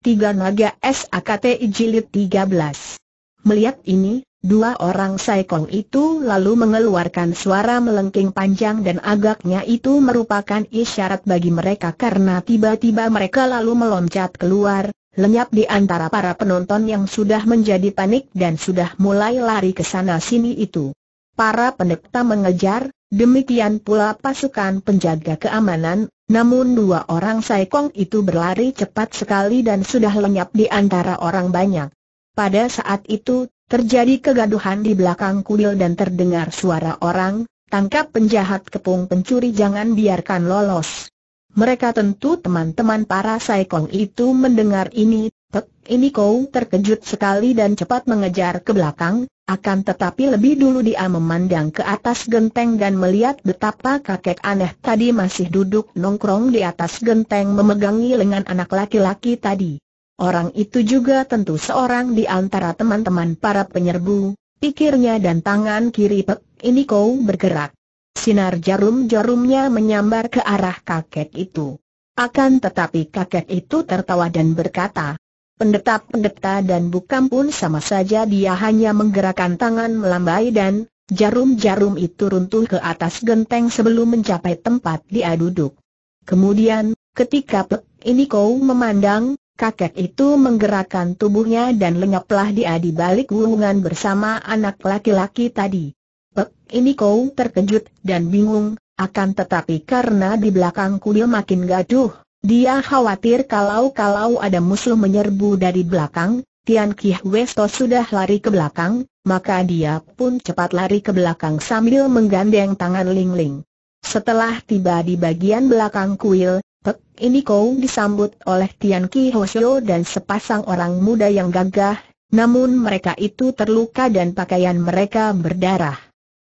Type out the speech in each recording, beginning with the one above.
Tiga Naga SAKT Jilid 13 Melihat ini, dua orang saikong itu lalu mengeluarkan suara melengking panjang dan agaknya itu merupakan isyarat bagi mereka karena tiba-tiba mereka lalu meloncat keluar, lenyap di antara para penonton yang sudah menjadi panik dan sudah mulai lari ke sana sini itu. Para pendekta mengejar, demikian pula pasukan penjaga keamanan, namun dua orang saikong itu berlari cepat sekali dan sudah lenyap di antara orang banyak. Pada saat itu, terjadi kegaduhan di belakang kuil dan terdengar suara orang, tangkap penjahat kepung pencuri jangan biarkan lolos. Mereka tentu teman-teman para saikong itu mendengar ini, Pek, ini kau terkejut sekali dan cepat mengejar ke belakang, akan tetapi lebih dulu dia memandang ke atas genteng dan melihat betapa kakek aneh tadi masih duduk nongkrong di atas genteng memegangi lengan anak laki-laki tadi. Orang itu juga tentu seorang di antara teman-teman para penyerbu, pikirnya dan tangan kiri pek, ini kau bergerak. Sinar jarum-jarumnya menyambar ke arah kakek itu. Akan tetapi kakek itu tertawa dan berkata, pendeta-pendeta dan bukan pun sama saja dia hanya menggerakkan tangan melambai dan jarum-jarum itu runtuh ke atas genteng sebelum mencapai tempat dia duduk. Kemudian, ketika Pek ini kau memandang, kakek itu menggerakkan tubuhnya dan lenyaplah dia di balik gulungan bersama anak laki-laki tadi. Pek ini kau terkejut dan bingung, akan tetapi karena di belakang kuil makin gaduh, dia khawatir kalau-kalau ada musuh menyerbu dari belakang, Tian Kih Westo sudah lari ke belakang, maka dia pun cepat lari ke belakang sambil menggandeng tangan Ling Ling. Setelah tiba di bagian belakang kuil, Pek ini kau disambut oleh Tian Ki Hosyo dan sepasang orang muda yang gagah, namun mereka itu terluka dan pakaian mereka berdarah.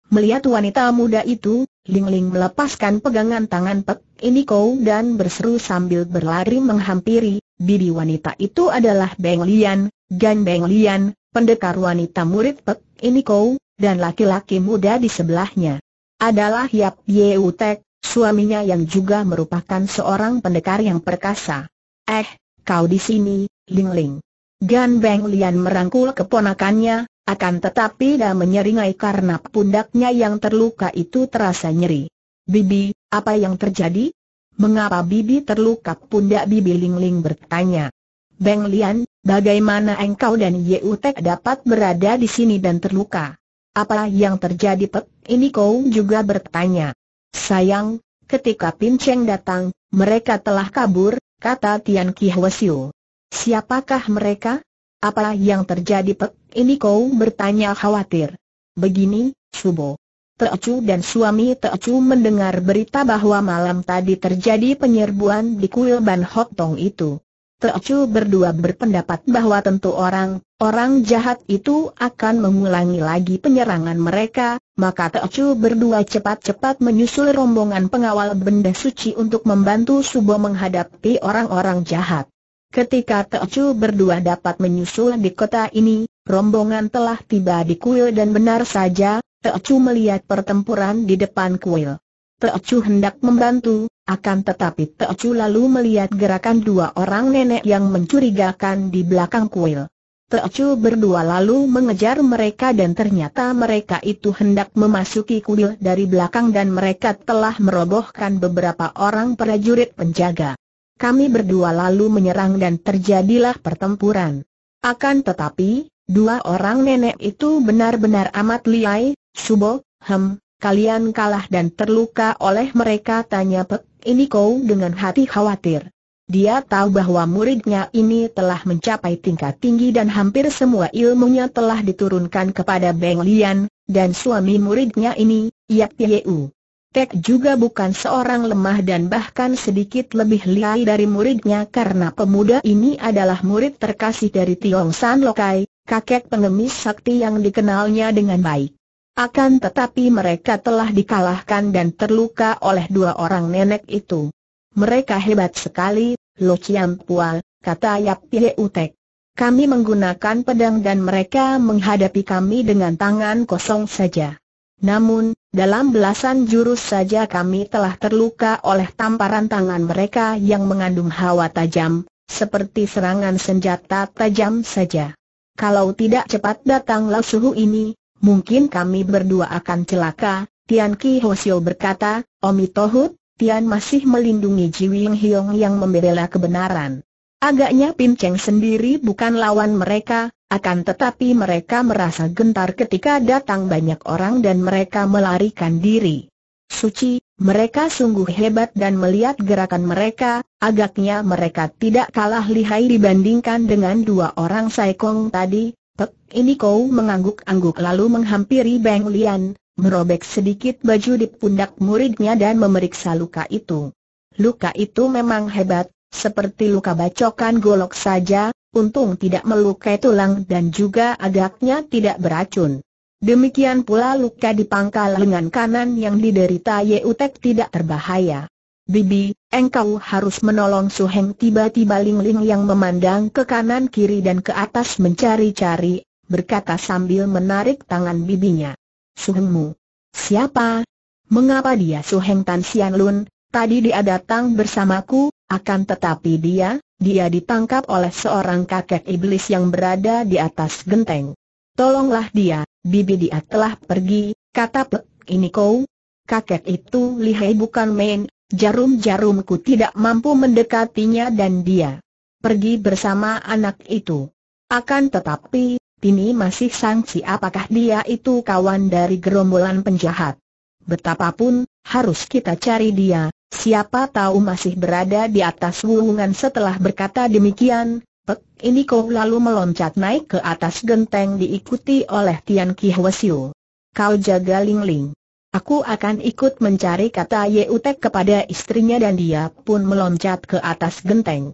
Melihat wanita muda itu, Ling Ling melepaskan pegangan tangan Pek Ini Kau dan berseru sambil berlari menghampiri, bibi wanita itu adalah Beng Lian, Gan Beng Lian, pendekar wanita murid Pek Ini Kau, dan laki-laki muda di sebelahnya. Adalah Yap Yeu Tek, suaminya yang juga merupakan seorang pendekar yang perkasa. Eh, kau di sini, Ling Ling. Gan Beng Lian merangkul keponakannya, akan tetapi dah menyeringai karena pundaknya yang terluka itu terasa nyeri. Bibi, apa yang terjadi? Mengapa Bibi terluka? Pundak Bibi Ling Ling bertanya. Beng Lian, bagaimana engkau dan Yeutek dapat berada di sini dan terluka? Apa yang terjadi Pek? Ini kau juga bertanya. Sayang, ketika Pinceng datang, mereka telah kabur, kata Tian Kihwasyu. Siapakah mereka? Apa yang terjadi Pek? Ini kau bertanya khawatir. Begini, Subo. Teocu dan suami Teocu mendengar berita bahwa malam tadi terjadi penyerbuan di kuil Ban Hok Tong itu. Teocu berdua berpendapat bahwa tentu orang, orang jahat itu akan mengulangi lagi penyerangan mereka, maka Teocu berdua cepat-cepat menyusul rombongan pengawal benda suci untuk membantu Subo menghadapi orang-orang jahat. Ketika Teocu berdua dapat menyusul di kota ini, rombongan telah tiba di kuil dan benar saja, Teocu melihat pertempuran di depan kuil. Teocu hendak membantu, akan tetapi Teocu lalu melihat gerakan dua orang nenek yang mencurigakan di belakang kuil. Teocu berdua lalu mengejar mereka dan ternyata mereka itu hendak memasuki kuil dari belakang dan mereka telah merobohkan beberapa orang prajurit penjaga. Kami berdua lalu menyerang dan terjadilah pertempuran. Akan tetapi, dua orang nenek itu benar-benar amat liai, Subo, hem, kalian kalah dan terluka oleh mereka tanya Pek, ini kau dengan hati khawatir. Dia tahu bahwa muridnya ini telah mencapai tingkat tinggi dan hampir semua ilmunya telah diturunkan kepada Beng Lian, dan suami muridnya ini, Yak Yeu. Tek juga bukan seorang lemah dan bahkan sedikit lebih lihai dari muridnya karena pemuda ini adalah murid terkasih dari Tiong San Lokai, kakek pengemis sakti yang dikenalnya dengan baik. Akan tetapi mereka telah dikalahkan dan terluka oleh dua orang nenek itu. Mereka hebat sekali, Lo Chiam Pual, kata Yap Pie Utek. Kami menggunakan pedang dan mereka menghadapi kami dengan tangan kosong saja. Namun, dalam belasan jurus saja kami telah terluka oleh tamparan tangan mereka yang mengandung hawa tajam, seperti serangan senjata tajam saja. Kalau tidak cepat datanglah suhu ini, mungkin kami berdua akan celaka, Tian Ki Hosio berkata, Omi Tohut, Tian masih melindungi Ji Wing Hiong yang membela kebenaran. Agaknya Pin Cheng sendiri bukan lawan mereka, akan tetapi mereka merasa gentar ketika datang banyak orang dan mereka melarikan diri. Suci, mereka sungguh hebat dan melihat gerakan mereka, agaknya mereka tidak kalah lihai dibandingkan dengan dua orang Saikong tadi. Pek, ini kau mengangguk-angguk lalu menghampiri Beng Lian, merobek sedikit baju di pundak muridnya dan memeriksa luka itu. Luka itu memang hebat, seperti luka bacokan golok saja, untung tidak melukai tulang dan juga agaknya tidak beracun. Demikian pula luka di pangkal lengan kanan yang diderita Utek tidak terbahaya. Bibi, engkau harus menolong Su Heng tiba-tiba Ling Ling yang memandang ke kanan kiri dan ke atas mencari-cari, berkata sambil menarik tangan bibinya. Su Hengmu. Siapa? Mengapa dia Su Heng Tan Sian Lun? Tadi dia datang bersamaku, akan tetapi dia, dia ditangkap oleh seorang kakek iblis yang berada di atas genteng. Tolonglah dia, bibi dia telah pergi, kata Pek, ini kau. Kakek itu lihai bukan main, jarum-jarumku tidak mampu mendekatinya dan dia pergi bersama anak itu. Akan tetapi, Tini masih sangsi apakah dia itu kawan dari gerombolan penjahat. Betapapun, harus kita cari dia, siapa tahu masih berada di atas wuwungan setelah berkata demikian, Pek, ini kau lalu meloncat naik ke atas genteng diikuti oleh Tian Ki Hwasyu. Kau jaga Ling Ling. Aku akan ikut mencari kata Utek kepada istrinya dan dia pun meloncat ke atas genteng.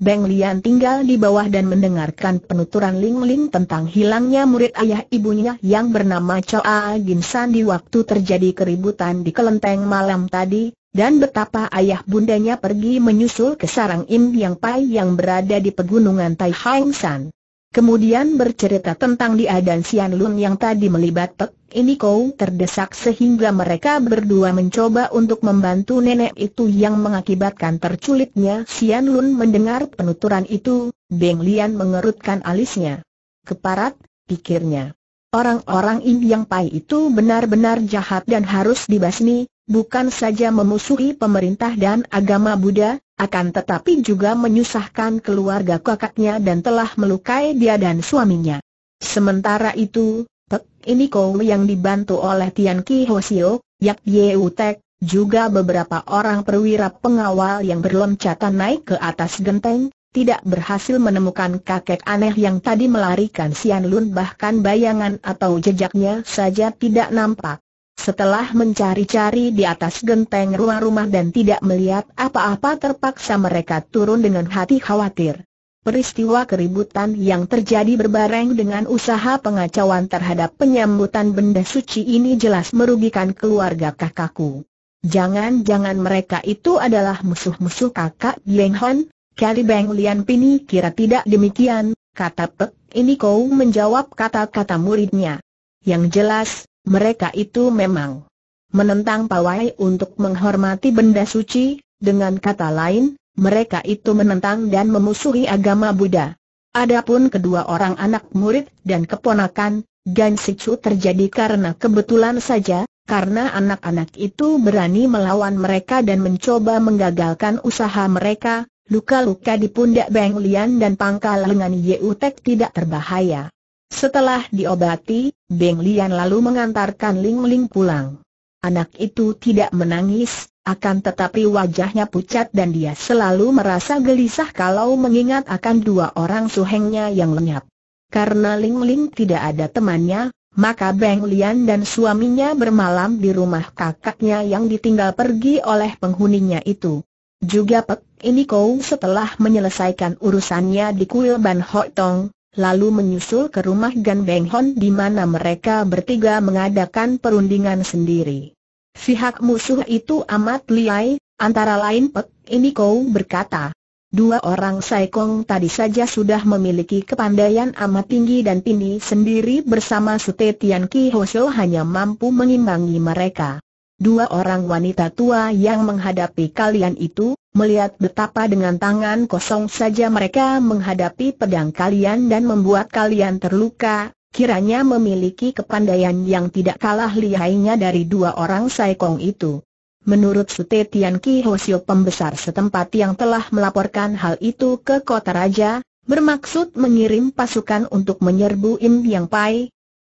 Beng Lian tinggal di bawah dan mendengarkan penuturan Ling Ling tentang hilangnya murid ayah ibunya yang bernama Choa Ginsan di waktu terjadi keributan di kelenteng malam tadi, dan betapa ayah bundanya pergi menyusul ke sarang Im Yang Pai yang berada di pegunungan Tai Hang San. Kemudian bercerita tentang dia dan Sian Lun yang tadi melibat Pek ini kau terdesak sehingga mereka berdua mencoba untuk membantu nenek itu yang mengakibatkan terculitnya Sian Lun mendengar penuturan itu, Beng Lian mengerutkan alisnya. Keparat, pikirnya. Orang-orang Im Yang Pai itu benar-benar jahat dan harus dibasmi, bukan saja memusuhi pemerintah dan agama Buddha, akan tetapi juga menyusahkan keluarga kakaknya dan telah melukai dia dan suaminya. Sementara itu, Pek ini kau yang dibantu oleh Tian Ki Hosio, Yak Yeu Tek, juga beberapa orang perwira pengawal yang berloncatan naik ke atas genteng, tidak berhasil menemukan kakek aneh yang tadi melarikan Sian Lun bahkan bayangan atau jejaknya saja tidak nampak. Setelah mencari-cari di atas genteng rumah-rumah dan tidak melihat apa-apa terpaksa mereka turun dengan hati khawatir. Peristiwa keributan yang terjadi berbareng dengan usaha pengacauan terhadap penyambutan benda suci ini jelas merugikan keluarga kakakku. Jangan-jangan mereka itu adalah musuh-musuh kakak Yeng Hon, Kali Beng Lian Pini kira tidak demikian, kata Pek, ini kau menjawab kata-kata muridnya. Yang jelas, mereka itu memang menentang pawai untuk menghormati benda suci, dengan kata lain, mereka itu menentang dan memusuhi agama Buddha. Adapun kedua orang anak murid dan keponakan, Gan Sichu terjadi karena kebetulan saja, karena anak-anak itu berani melawan mereka dan mencoba menggagalkan usaha mereka, luka-luka di pundak Beng Lian dan pangkal lengan Yeutek tidak terbahaya. Setelah diobati, Beng Lian lalu mengantarkan Ling Ling pulang. Anak itu tidak menangis, akan tetapi wajahnya pucat dan dia selalu merasa gelisah kalau mengingat akan dua orang suhengnya yang lenyap. Karena Ling Ling tidak ada temannya, maka Beng Lian dan suaminya bermalam di rumah kakaknya yang ditinggal pergi oleh penghuninya itu. Juga Pek Ini Kau setelah menyelesaikan urusannya di kuil Ban Hok Tong, lalu menyusul ke rumah Gan Beng Hon di mana mereka bertiga mengadakan perundingan sendiri. Pihak musuh itu amat liai, antara lain Pek Ini Kau berkata, Dua orang Saikong tadi saja sudah memiliki kepandaian amat tinggi dan Pini sendiri bersama Sute Tian Ki Hosyo hanya mampu mengimbangi mereka. Dua orang wanita tua yang menghadapi kalian itu, melihat betapa dengan tangan kosong saja mereka menghadapi pedang kalian dan membuat kalian terluka, kiranya memiliki kepandaian yang tidak kalah lihainya dari dua orang Saikong itu. Menurut Sute Tian Ki Hosio pembesar setempat yang telah melaporkan hal itu ke kota raja, bermaksud mengirim pasukan untuk menyerbu Im Yang Pai,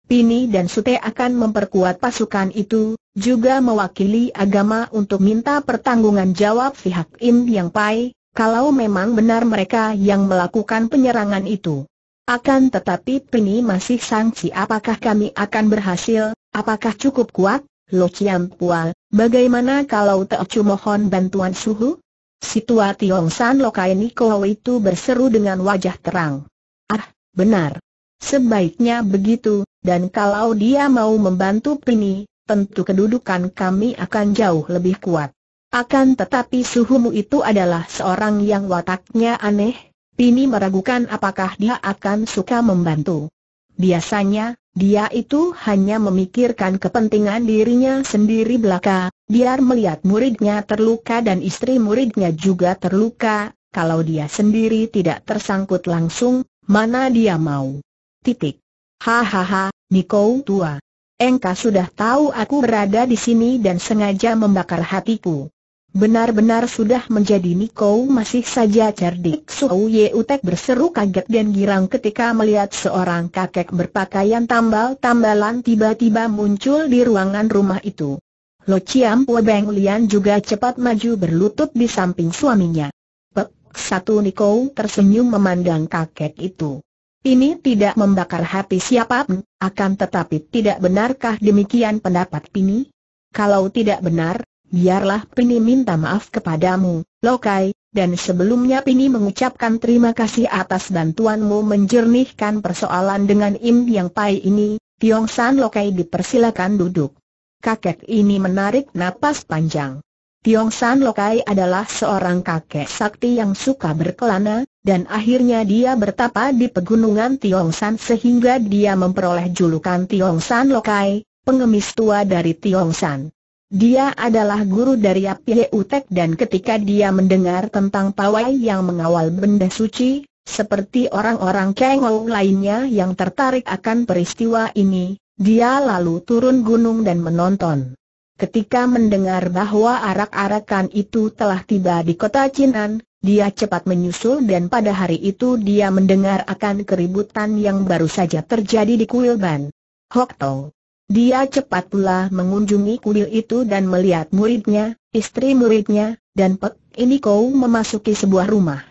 Pini dan Sute akan memperkuat pasukan itu, juga mewakili agama untuk minta pertanggungan jawab pihak Im Yang Pai, kalau memang benar mereka yang melakukan penyerangan itu. Akan tetapi Pini masih sangsi apakah kami akan berhasil, apakah cukup kuat, Lo Chiam Pua, bagaimana kalau Teocu mohon bantuan suhu? Situa Tiong San Lokai Niko itu berseru dengan wajah terang. Ah, benar. Sebaiknya begitu, dan kalau dia mau membantu Pini, tentu kedudukan kami akan jauh lebih kuat. Akan tetapi suhumu itu adalah seorang yang wataknya aneh, Pini meragukan apakah dia akan suka membantu. Biasanya, dia itu hanya memikirkan kepentingan dirinya sendiri belaka, biar melihat muridnya terluka dan istri muridnya juga terluka, kalau dia sendiri tidak tersangkut langsung, mana dia mau. Titik. Hahaha, Niko tua. Engkau sudah tahu aku berada di sini dan sengaja membakar hatiku. Benar-benar sudah menjadi Niko masih saja cerdik Suau Utek berseru kaget dan girang ketika melihat seorang kakek berpakaian tambal-tambalan tiba-tiba muncul di ruangan rumah itu. Lo Chiam Beng Lian juga cepat maju berlutut di samping suaminya. Pek, satu Niko tersenyum memandang kakek itu. Ini tidak membakar hati siapa pun, akan tetapi tidak benarkah demikian pendapat Pini? Kalau tidak benar, biarlah Pini minta maaf kepadamu, Lokai, dan sebelumnya Pini mengucapkan terima kasih atas bantuanmu menjernihkan persoalan dengan Im Yang Pai ini, Tiong San Lokai dipersilakan duduk. Kakek ini menarik napas panjang. Tiong San Lokai adalah seorang kakek sakti yang suka berkelana, dan akhirnya dia bertapa di pegunungan Tiong San sehingga dia memperoleh julukan Tiong San Lokai, pengemis tua dari Tiong San. Dia adalah guru dari Api Utek dan ketika dia mendengar tentang pawai yang mengawal benda suci, seperti orang-orang Kengou lainnya yang tertarik akan peristiwa ini, dia lalu turun gunung dan menonton. Ketika mendengar bahwa arak-arakan itu telah tiba di kota Cinan, dia cepat menyusul dan pada hari itu dia mendengar akan keributan yang baru saja terjadi di kuil Ban. Hok Tong. Dia cepat pula mengunjungi kuil itu dan melihat muridnya, istri muridnya, dan Pek Ini Kau memasuki sebuah rumah.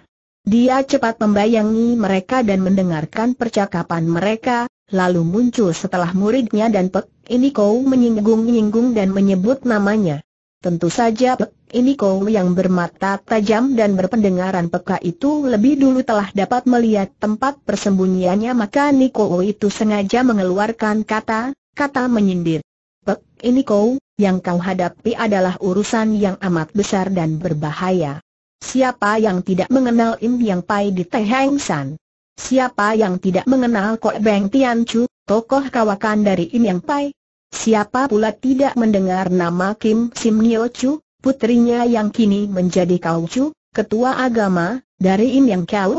Dia cepat membayangi mereka dan mendengarkan percakapan mereka, lalu muncul setelah muridnya dan Pek Ini Kau menyinggung-nyinggung dan menyebut namanya. Tentu saja Pek Ini Kau yang bermata tajam dan berpendengaran peka itu lebih dulu telah dapat melihat tempat persembunyiannya maka Niko itu sengaja mengeluarkan kata, kata menyindir. Pek Ini Kau, yang kau hadapi adalah urusan yang amat besar dan berbahaya. Siapa yang tidak mengenal Im Yang Pai di Teheng San? Siapa yang tidak mengenal Kok Beng Tian Chu, tokoh kawakan dari Im Yang Pai? Siapa pula tidak mendengar nama Kim Sim Nio Chu, putrinya yang kini menjadi Kau Chu, ketua agama, dari Im Yang Kau?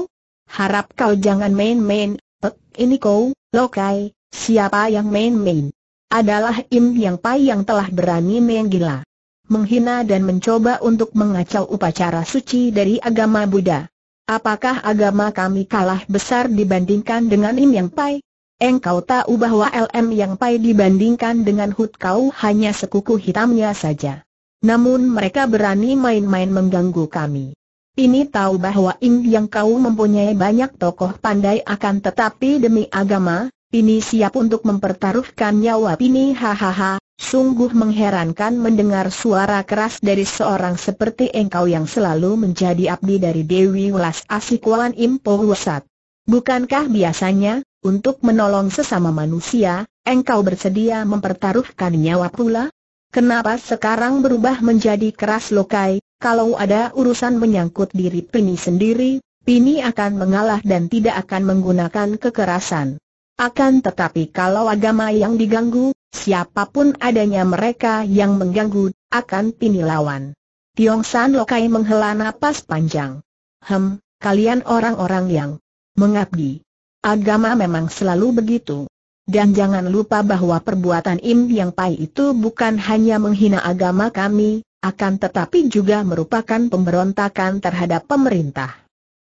Harap kau jangan main-main, Pek, ini kau, Lokai, siapa yang main-main? Adalah Im Yang Pai yang telah berani main gila. Menghina dan mencoba untuk mengacau upacara suci dari agama Buddha. Apakah agama kami kalah besar dibandingkan dengan Im Yang Pai? Engkau tahu bahwa LM Yang Pai dibandingkan dengan Hut Kau hanya sekuku hitamnya saja. Namun mereka berani main-main mengganggu kami. Ini tahu bahwa Im Yang Kau mempunyai banyak tokoh pandai akan tetapi demi agama, ini siap untuk mempertaruhkan nyawa ini hahaha, Sungguh mengherankan mendengar suara keras dari seorang seperti engkau yang selalu menjadi abdi dari Dewi Welas Asikwan Impo Wusat. Bukankah biasanya, untuk menolong sesama manusia, engkau bersedia mempertaruhkan nyawa pula? Kenapa sekarang berubah menjadi keras lokai, kalau ada urusan menyangkut diri Pini sendiri, Pini akan mengalah dan tidak akan menggunakan kekerasan. Akan tetapi kalau agama yang diganggu, siapa pun adanya mereka yang mengganggu, akan pinilawan. Tiong San Lokai menghela napas panjang. Hem, kalian orang-orang yang mengabdi. Agama memang selalu begitu. Dan jangan lupa bahwa perbuatan Im Yang Pai itu bukan hanya menghina agama kami, akan tetapi juga merupakan pemberontakan terhadap pemerintah.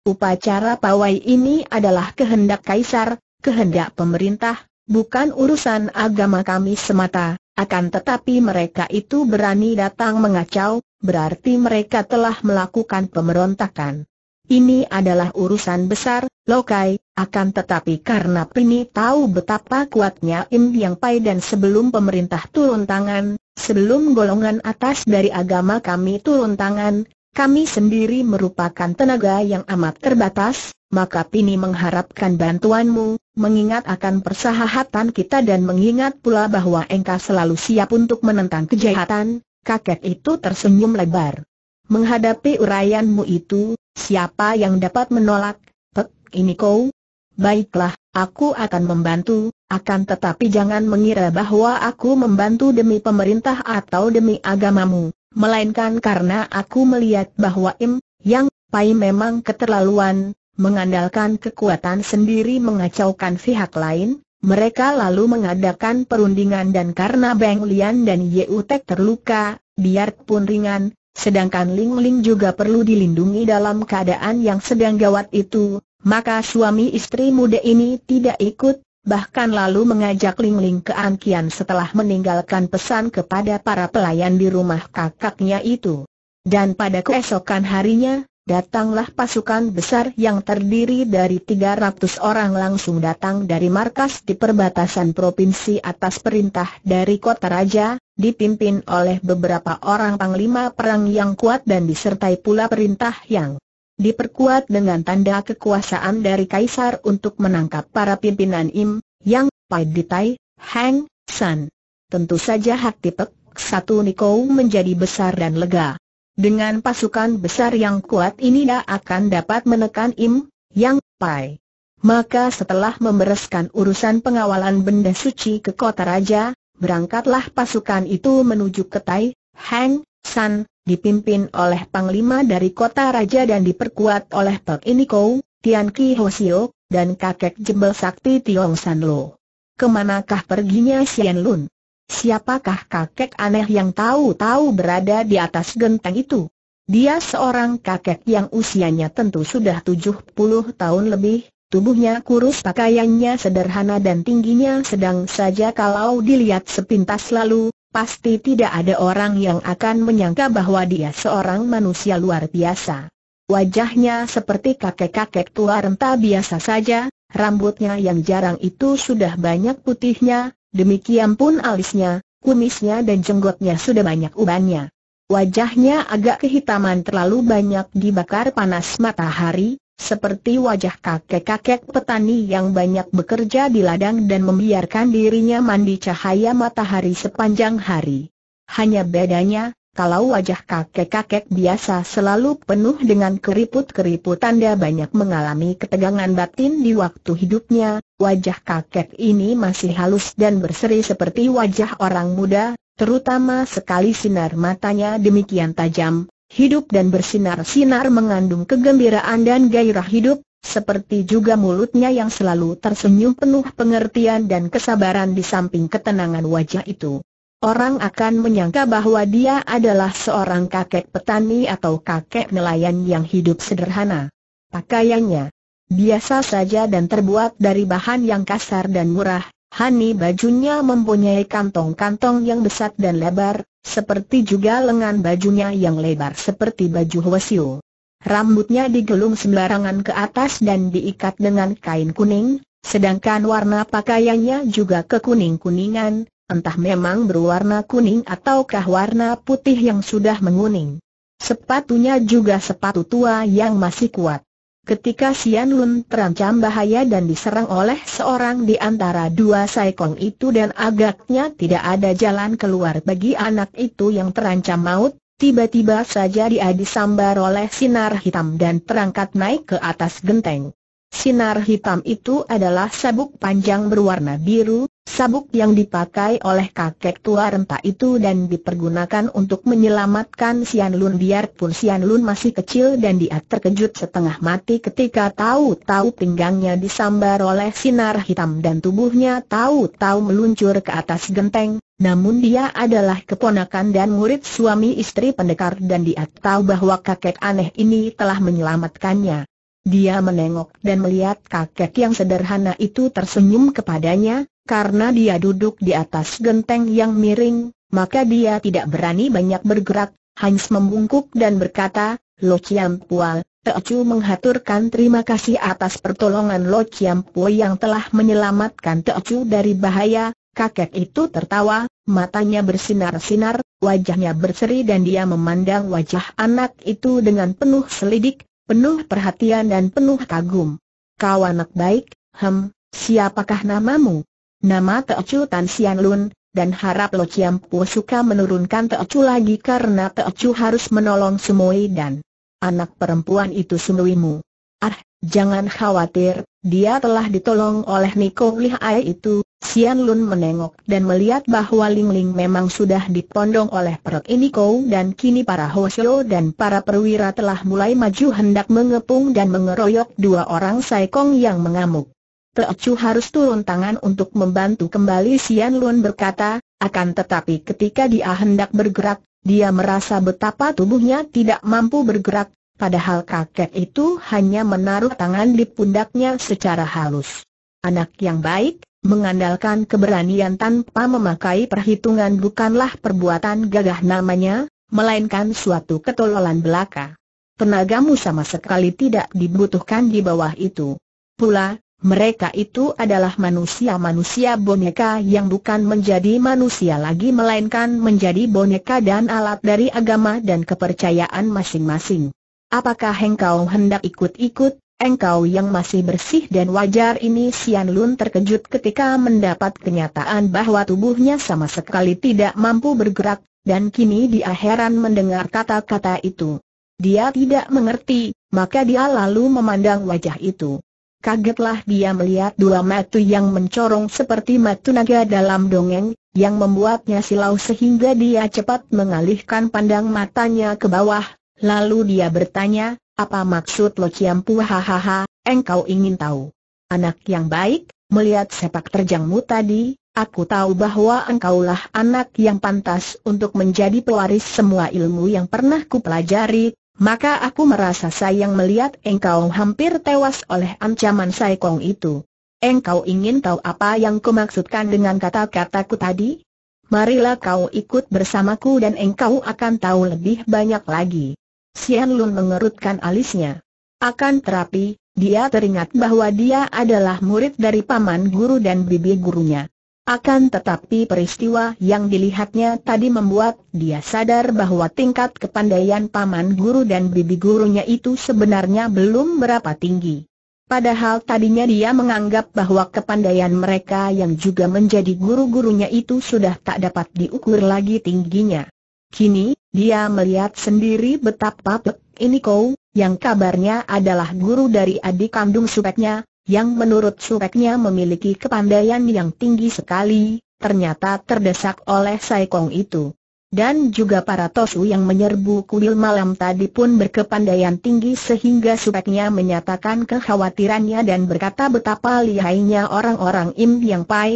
Upacara pawai ini adalah kehendak kaisar, kehendak pemerintah, bukan urusan agama kami semata, akan tetapi mereka itu berani datang mengacau, berarti mereka telah melakukan pemberontakan. Ini adalah urusan besar, lokai, akan tetapi karena Pini tahu betapa kuatnya Im Yang Pai dan sebelum pemerintah turun tangan, sebelum golongan atas dari agama kami turun tangan, kami sendiri merupakan tenaga yang amat terbatas, maka Pini mengharapkan bantuanmu, mengingat akan persahabatan kita dan mengingat pula bahwa engkau selalu siap untuk menentang kejahatan, kakek itu tersenyum lebar. Menghadapi uraianmu itu, siapa yang dapat menolak? Pek, ini kau? Baiklah, aku akan membantu, akan tetapi jangan mengira bahwa aku membantu demi pemerintah atau demi agamamu melainkan karena aku melihat bahwa Im, Yang, Pai memang keterlaluan, mengandalkan kekuatan sendiri mengacaukan pihak lain, mereka lalu mengadakan perundingan dan karena Beng Lian dan Tek terluka, biarpun ringan, sedangkan Ling Ling juga perlu dilindungi dalam keadaan yang sedang gawat itu, maka suami istri muda ini tidak ikut, bahkan lalu mengajak Ling Ling ke Ankian setelah meninggalkan pesan kepada para pelayan di rumah kakaknya itu. Dan pada keesokan harinya, datanglah pasukan besar yang terdiri dari 300 orang langsung datang dari markas di perbatasan provinsi atas perintah dari kota raja, dipimpin oleh beberapa orang panglima perang yang kuat dan disertai pula perintah yang diperkuat dengan tanda kekuasaan dari kaisar untuk menangkap para pimpinan Im, Yang, Pai Ditai, Hang, San. Tentu saja hati Pek satu Niko menjadi besar dan lega. Dengan pasukan besar yang kuat ini dah akan dapat menekan Im, Yang, Pai. Maka setelah membereskan urusan pengawalan benda suci ke kota raja, berangkatlah pasukan itu menuju ke Tai, Hang, San, dipimpin oleh Panglima dari kota raja dan diperkuat oleh Pek Inikou, Tian Ki Hosio, dan kakek jebel sakti Tiong San Lo. Ke manakah perginya Xian Lun? Siapakah kakek aneh yang tahu-tahu berada di atas genteng itu? Dia seorang kakek yang usianya tentu sudah 70 tahun lebih, tubuhnya kurus pakaiannya sederhana dan tingginya sedang saja kalau dilihat sepintas lalu, pasti tidak ada orang yang akan menyangka bahwa dia seorang manusia luar biasa. Wajahnya seperti kakek-kakek tua renta biasa saja, rambutnya yang jarang itu sudah banyak putihnya, demikian pun alisnya, kumisnya dan jenggotnya sudah banyak ubannya. Wajahnya agak kehitaman terlalu banyak dibakar panas matahari, seperti wajah kakek-kakek petani yang banyak bekerja di ladang dan membiarkan dirinya mandi cahaya matahari sepanjang hari. Hanya bedanya, kalau wajah kakek-kakek biasa selalu penuh dengan keriput-keriput tanda banyak mengalami ketegangan batin di waktu hidupnya, wajah kakek ini masih halus dan berseri seperti wajah orang muda, terutama sekali sinar matanya demikian tajam, hidup dan bersinar-sinar mengandung kegembiraan dan gairah hidup, seperti juga mulutnya yang selalu tersenyum penuh pengertian dan kesabaran di samping ketenangan wajah itu. Orang akan menyangka bahwa dia adalah seorang kakek petani atau kakek nelayan yang hidup sederhana. Pakaiannya biasa saja dan terbuat dari bahan yang kasar dan murah, Hani bajunya mempunyai kantong-kantong yang besar dan lebar, seperti juga lengan bajunya yang lebar seperti baju Hwasyo. Rambutnya digelung sembarangan ke atas dan diikat dengan kain kuning, sedangkan warna pakaiannya juga kekuning-kuningan, entah memang berwarna kuning ataukah warna putih yang sudah menguning. Sepatunya juga sepatu tua yang masih kuat. Ketika Sian Lun terancam bahaya dan diserang oleh seorang di antara dua saikong itu dan agaknya tidak ada jalan keluar bagi anak itu yang terancam maut, tiba-tiba saja dia disambar oleh sinar hitam dan terangkat naik ke atas genteng. Sinar hitam itu adalah sabuk panjang berwarna biru, sabuk yang dipakai oleh kakek tua renta itu dan dipergunakan untuk menyelamatkan Sian Lun. Biarpun Sian Lun masih kecil dan dia terkejut setengah mati ketika tahu-tahu pinggangnya disambar oleh sinar hitam dan tubuhnya tahu-tahu meluncur ke atas genteng, namun dia adalah keponakan dan murid suami istri pendekar dan dia tahu bahwa kakek aneh ini telah menyelamatkannya. Dia menengok dan melihat kakek yang sederhana itu tersenyum kepadanya, karena dia duduk di atas genteng yang miring, maka dia tidak berani banyak bergerak, Hans membungkuk dan berkata, Lo Chiam Pual, Teocu menghaturkan terima kasih atas pertolongan Lo Chiam yang telah menyelamatkan Teocu dari bahaya, kakek itu tertawa, matanya bersinar-sinar, wajahnya berseri dan dia memandang wajah anak itu dengan penuh selidik, penuh perhatian dan penuh kagum. Kau anak baik, hem, siapakah namamu? Nama Teocu Tan Sian Lun, dan harap Lo Chiam suka menurunkan Teocu lagi karena Teocu harus menolong Sumoi dan anak perempuan itu Sumoimu. Ah, jangan khawatir, dia telah ditolong oleh Niko Lihai itu, Sian Lun menengok dan melihat bahwa Ling Ling memang sudah dipondong oleh perut ini kau dan kini para Hosyo dan para perwira telah mulai maju hendak mengepung dan mengeroyok dua orang Saikong yang mengamuk. Teocu harus turun tangan untuk membantu kembali Sian Lun berkata, akan tetapi ketika dia hendak bergerak, dia merasa betapa tubuhnya tidak mampu bergerak, padahal kakek itu hanya menaruh tangan di pundaknya secara halus. Anak yang baik, Mengandalkan keberanian tanpa memakai perhitungan bukanlah perbuatan gagah namanya, melainkan suatu ketololan belaka. Tenagamu sama sekali tidak dibutuhkan di bawah itu. Pula, mereka itu adalah manusia-manusia boneka yang bukan menjadi manusia lagi melainkan menjadi boneka dan alat dari agama dan kepercayaan masing-masing. Apakah engkau hendak ikut-ikut, engkau yang masih bersih dan wajar ini Sian Lun terkejut ketika mendapat kenyataan bahwa tubuhnya sama sekali tidak mampu bergerak, dan kini dia heran mendengar kata-kata itu. Dia tidak mengerti, maka dia lalu memandang wajah itu. Kagetlah dia melihat dua mata yang mencorong seperti matu naga dalam dongeng, yang membuatnya silau sehingga dia cepat mengalihkan pandang matanya ke bawah, lalu dia bertanya, apa maksud Lo Ciampu hahaha, engkau ingin tahu? Anak yang baik, melihat sepak terjangmu tadi, aku tahu bahwa engkaulah anak yang pantas untuk menjadi pewaris semua ilmu yang pernah kupelajari, maka aku merasa sayang melihat engkau hampir tewas oleh ancaman Saikong itu. Engkau ingin tahu apa yang kumaksudkan dengan kata-kataku tadi? Marilah kau ikut bersamaku dan engkau akan tahu lebih banyak lagi. Sian Lun mengerutkan alisnya. Akan terapi, dia teringat bahwa dia adalah murid dari paman guru dan bibi gurunya. Akan tetapi peristiwa yang dilihatnya tadi membuat dia sadar bahwa tingkat kepandaian paman guru dan bibi gurunya itu sebenarnya belum berapa tinggi. Padahal tadinya dia menganggap bahwa kepandaian mereka yang juga menjadi guru-gurunya itu sudah tak dapat diukur lagi tingginya. Kini, dia melihat sendiri betapa Pek ini kau, yang kabarnya adalah guru dari adik kandung supeknya, yang menurut supeknya memiliki kepandaian yang tinggi sekali, ternyata terdesak oleh Saikong itu. Dan juga para tosu yang menyerbu kuil malam tadi pun berkepandaian tinggi sehingga supeknya menyatakan kekhawatirannya dan berkata betapa lihainya orang-orang Im Yang Pai,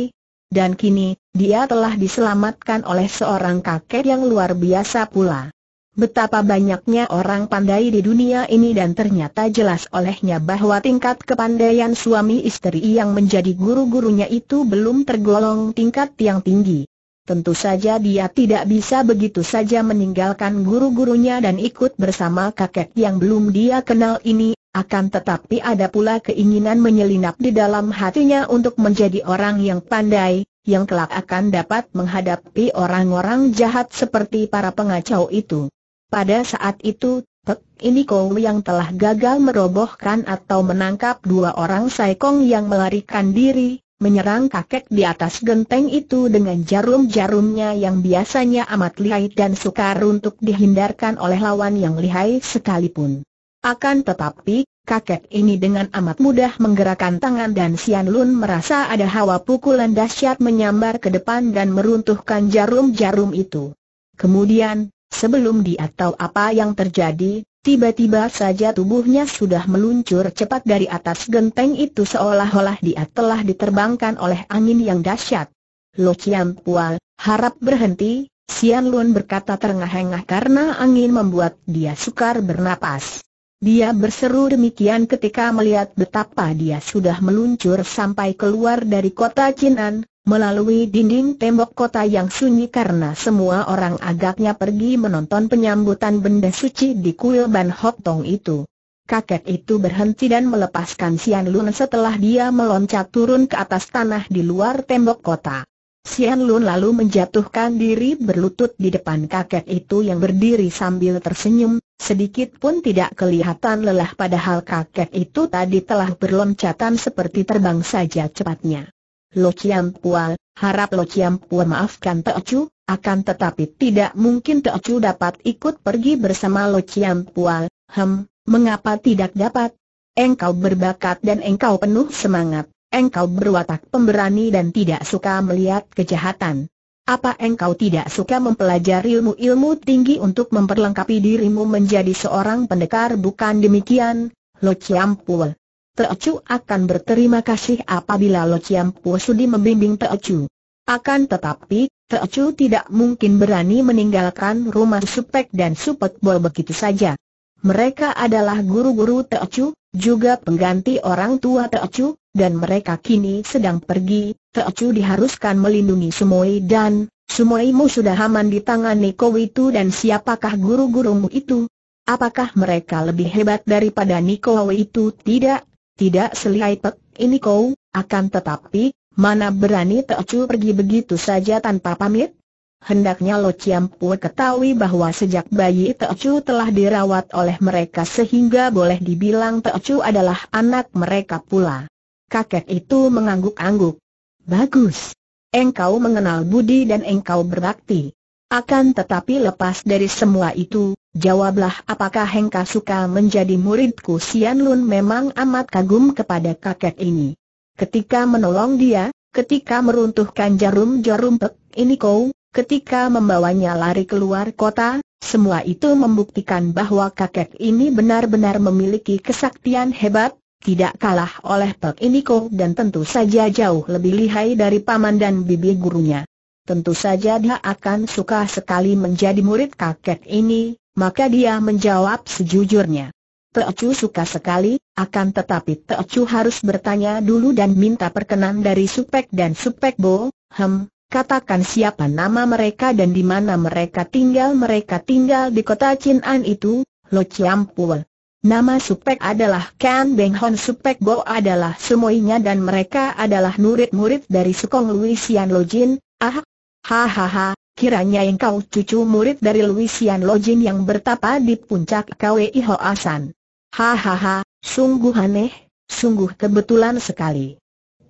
dan kini, dia telah diselamatkan oleh seorang kakek yang luar biasa pula. Betapa banyaknya orang pandai di dunia ini dan ternyata jelas olehnya bahwa tingkat kepandaian suami istri yang menjadi guru-gurunya itu belum tergolong tingkat yang tinggi. Tentu saja dia tidak bisa begitu saja meninggalkan guru-gurunya dan ikut bersama kakek yang belum dia kenal ini, akan tetapi ada pula keinginan menyelinap di dalam hatinya untuk menjadi orang yang pandai, yang kelak akan dapat menghadapi orang-orang jahat seperti para pengacau itu. Pada saat itu, Pek ini Kou yang telah gagal merobohkan atau menangkap dua orang saikong yang melarikan diri, menyerang kakek di atas genteng itu dengan jarum-jarumnya yang biasanya amat lihai dan sukar untuk dihindarkan oleh lawan yang lihai sekalipun. Akan tetapi, Kakek ini dengan amat mudah menggerakkan tangan dan Sian Lun merasa ada hawa pukulan dahsyat menyambar ke depan dan meruntuhkan jarum-jarum itu. Kemudian, sebelum dia tahu apa yang terjadi, tiba-tiba saja tubuhnya sudah meluncur cepat dari atas genteng itu seolah-olah dia telah diterbangkan oleh angin yang dahsyat. Lo Chiam Pual, harap berhenti, Sian Lun berkata terengah-engah karena angin membuat dia sukar bernapas. Dia berseru demikian ketika melihat betapa dia sudah meluncur sampai keluar dari kota Cinan, melalui dinding tembok kota yang sunyi karena semua orang agaknya pergi menonton penyambutan benda suci di kuil Ban Hok Tong itu. Kakek itu berhenti dan melepaskan Sian Lun setelah dia meloncat turun ke atas tanah di luar tembok kota. Sian Lun lalu menjatuhkan diri berlutut di depan kakek itu yang berdiri sambil tersenyum, sedikit pun tidak kelihatan lelah padahal kakek itu tadi telah berloncatan seperti terbang saja cepatnya. Lo Chiam Pual, harap Lo Chiam Pual maafkan Teocu, akan tetapi tidak mungkin Teocu dapat ikut pergi bersama Lo Chiam Pual, hem, mengapa tidak dapat? Engkau berbakat dan engkau penuh semangat engkau berwatak pemberani dan tidak suka melihat kejahatan. Apa engkau tidak suka mempelajari ilmu-ilmu tinggi untuk memperlengkapi dirimu menjadi seorang pendekar bukan demikian, Lo Chiampul? Teocu akan berterima kasih apabila Lo Chiampul sudi membimbing Teocu. Akan tetapi, Teocu tidak mungkin berani meninggalkan rumah Supek dan Supek Bol begitu saja. Mereka adalah guru-guru Teocu, juga pengganti orang tua Teocu, dan mereka kini sedang pergi, Teocu diharuskan melindungi Sumoi dan, Sumoimu sudah aman di tangan Niko itu dan siapakah guru-gurumu itu? Apakah mereka lebih hebat daripada Niko itu? Tidak, tidak selihai Pek ini kau, akan tetapi, mana berani Teocu pergi begitu saja tanpa pamit? Hendaknya Lo Chiampu ketahui bahwa sejak bayi Teocu telah dirawat oleh mereka sehingga boleh dibilang Teocu adalah anak mereka pula. Kakek itu mengangguk-angguk. Bagus. Engkau mengenal budi dan engkau berbakti. Akan tetapi lepas dari semua itu, jawablah apakah engkau suka menjadi muridku Sian Lun memang amat kagum kepada kakek ini. Ketika menolong dia, ketika meruntuhkan jarum-jarum pek ini kau, ketika membawanya lari keluar kota, semua itu membuktikan bahwa kakek ini benar-benar memiliki kesaktian hebat, tidak kalah oleh Pek Iniko dan tentu saja jauh lebih lihai dari paman dan bibi gurunya. Tentu saja dia akan suka sekali menjadi murid kakek ini, maka dia menjawab sejujurnya. Teocu suka sekali, akan tetapi Teocu harus bertanya dulu dan minta perkenan dari Supek dan Supek Bo, hem, katakan siapa nama mereka dan di mana mereka tinggal mereka tinggal di kota Cinan itu, Lo Chiampul. Nama Supek adalah Kan Beng Hon Supek Bo adalah semuanya dan mereka adalah murid-murid dari Sukong Luisian Lojin, ah, hahaha, kiranya engkau cucu murid dari Luisian Lojin yang bertapa di puncak KWI Hoasan. Hahaha, sungguh aneh, sungguh kebetulan sekali.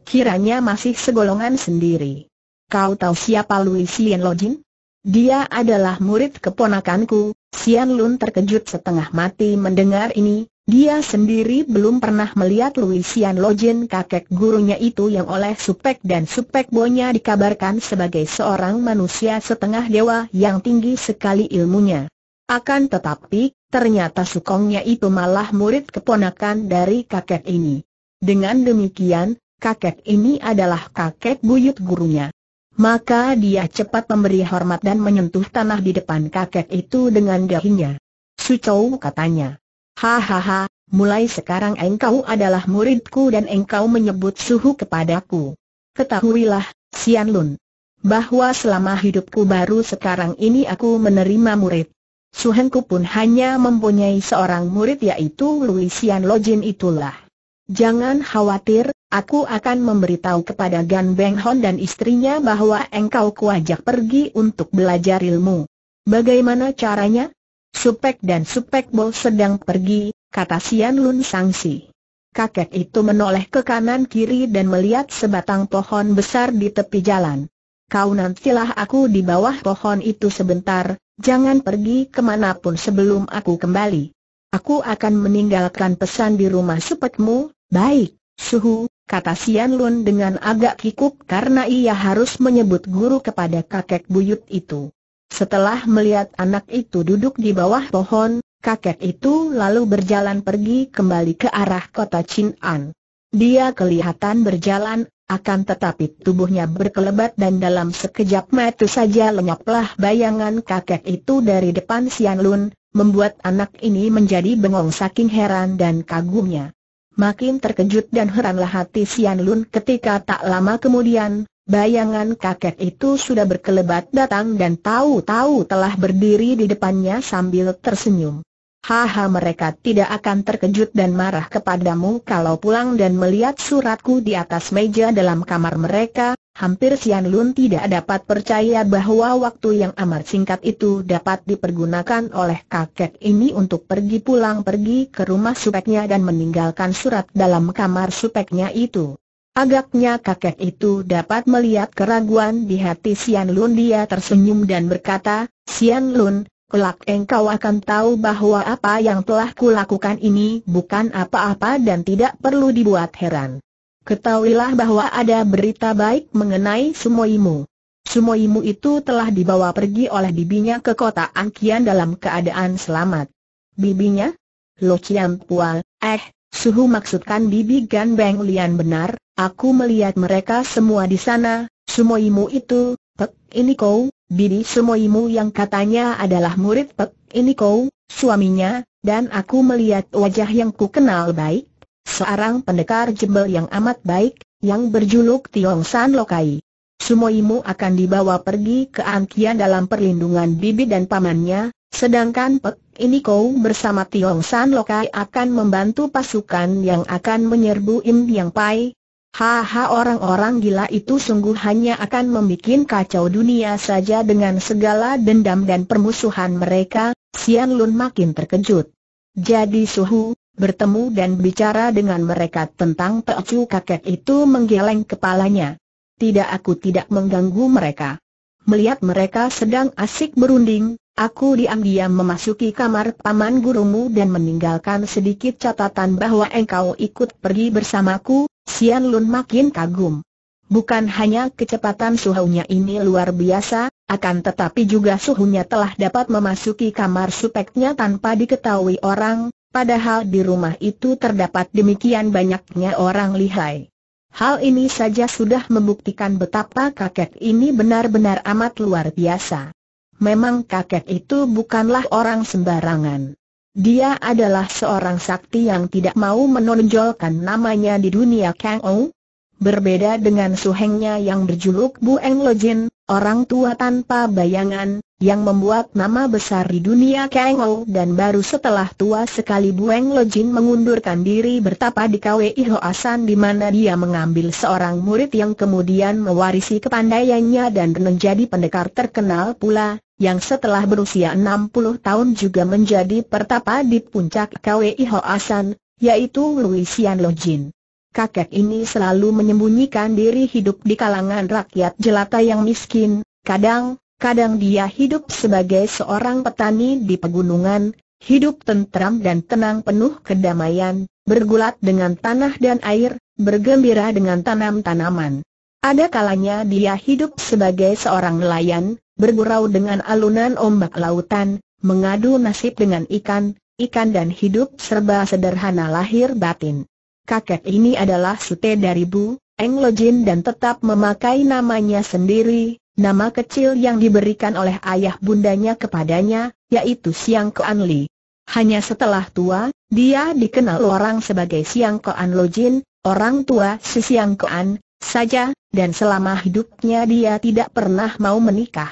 Kiranya masih segolongan sendiri. Kau tahu siapa Luisian Lojin? Dia adalah murid keponakanku, Sian Lun terkejut setengah mati mendengar ini, dia sendiri belum pernah melihat Luisian Lojin kakek gurunya itu yang oleh Supek dan Supek Bonya dikabarkan sebagai seorang manusia setengah dewa yang tinggi sekali ilmunya. Akan tetapi, ternyata Sukongnya itu malah murid keponakan dari kakek ini. Dengan demikian, kakek ini adalah kakek buyut gurunya. Maka dia cepat memberi hormat dan menyentuh tanah di depan kakek itu dengan dahinya. Sucou katanya. Hahaha, mulai sekarang engkau adalah muridku dan engkau menyebut suhu kepadaku. Ketahuilah, Sian Lun. Bahwa selama hidupku baru sekarang ini aku menerima murid. Suhenku pun hanya mempunyai seorang murid yaitu Luisian Lojin itulah. Jangan khawatir, aku akan memberitahu kepada Gan Beng Hon dan istrinya bahwa engkau kuajak pergi untuk belajar ilmu. Bagaimana caranya? Supek dan Supek Bo sedang pergi, kata Sian Lun Sangsi. Kakek itu menoleh ke kanan kiri dan melihat sebatang pohon besar di tepi jalan. Kau nantilah aku di bawah pohon itu sebentar, jangan pergi ke mana pun sebelum aku kembali. Aku akan meninggalkan pesan di rumah supekmu, baik, suhu, kata Sian Lun dengan agak kikuk karena ia harus menyebut guru kepada kakek buyut itu. Setelah melihat anak itu duduk di bawah pohon, kakek itu lalu berjalan pergi kembali ke arah kota Chin An. Dia kelihatan berjalan, akan tetapi tubuhnya berkelebat dan dalam sekejap mata saja lenyaplah bayangan kakek itu dari depan Sian Lun, membuat anak ini menjadi bengong saking heran dan kagumnya. Makin terkejut dan heranlah hati Sian Lun ketika tak lama kemudian, bayangan kakek itu sudah berkelebat datang dan tahu-tahu telah berdiri di depannya sambil tersenyum. Haha mereka tidak akan terkejut dan marah kepadamu kalau pulang dan melihat suratku di atas meja dalam kamar mereka, hampir Sian Lun tidak dapat percaya bahwa waktu yang amat singkat itu dapat dipergunakan oleh kakek ini untuk pergi pulang pergi ke rumah supeknya dan meninggalkan surat dalam kamar supeknya itu. Agaknya kakek itu dapat melihat keraguan di hati Sian Lun dia tersenyum dan berkata, Sian Lun, kelak engkau akan tahu bahwa apa yang telah kulakukan ini bukan apa-apa dan tidak perlu dibuat heran. Ketahuilah bahwa ada berita baik mengenai Sumoimu. Sumoimu itu telah dibawa pergi oleh bibinya ke kota Angkian dalam keadaan selamat. Bibinya? Lo Chiam Pua, eh, suhu maksudkan bibi Gan Beng Lian benar, aku melihat mereka semua di sana, Sumoimu itu, Pek, ini kau, Bibi Sumoimu yang katanya adalah murid Pek ini kau, suaminya, dan aku melihat wajah yang ku kenal baik, seorang pendekar jembel yang amat baik, yang berjuluk Tiong San Lokai. Sumoimu akan dibawa pergi ke Angkian dalam perlindungan bibi dan pamannya, sedangkan Pek ini kau bersama Tiong San Lokai akan membantu pasukan yang akan menyerbu Im Yang Pai, Haha orang-orang gila itu sungguh hanya akan membuat kacau dunia saja dengan segala dendam dan permusuhan mereka, Sian Lun makin terkejut. Jadi suhu, bertemu dan bicara dengan mereka tentang Pecu kakek itu menggeleng kepalanya. Tidak aku tidak mengganggu mereka. Melihat mereka sedang asik berunding, aku diam-diam memasuki kamar paman gurumu dan meninggalkan sedikit catatan bahwa engkau ikut pergi bersamaku, Sian Lun makin kagum. Bukan hanya kecepatan suhunya ini luar biasa, akan tetapi juga suhunya telah dapat memasuki kamar supeknya tanpa diketahui orang, padahal di rumah itu terdapat demikian banyaknya orang lihai. Hal ini saja sudah membuktikan betapa kakek ini benar-benar amat luar biasa. Memang kakek itu bukanlah orang sembarangan. Dia adalah seorang sakti yang tidak mau menonjolkan namanya di dunia Kang Ou. Berbeda dengan suhengnya yang berjuluk Bu Eng Lojin, orang tua tanpa bayangan, yang membuat nama besar di dunia Kang Ou dan baru setelah tua sekali Bu Eng Lojin mengundurkan diri bertapa di KWI Hoasan di mana dia mengambil seorang murid yang kemudian mewarisi kepandaiannya dan menjadi pendekar terkenal pula, yang setelah berusia 60 tahun juga menjadi pertapa di puncak KWI Hoasan, yaitu Luisian Lojin. Kakek ini selalu menyembunyikan diri hidup di kalangan rakyat jelata yang miskin, kadang, kadang dia hidup sebagai seorang petani di pegunungan, hidup tentram dan tenang penuh kedamaian, bergulat dengan tanah dan air, bergembira dengan tanam-tanaman. Ada kalanya dia hidup sebagai seorang nelayan, bergurau dengan alunan ombak lautan, mengadu nasib dengan ikan, ikan dan hidup serba sederhana lahir batin. Kakek ini adalah sute dari Bu, Eng Lojin dan tetap memakai namanya sendiri, nama kecil yang diberikan oleh ayah bundanya kepadanya, yaitu Siang Koan Li. Hanya setelah tua, dia dikenal orang sebagai Siang Koan Lojin, orang tua si Siang Koan, saja, dan selama hidupnya dia tidak pernah mau menikah.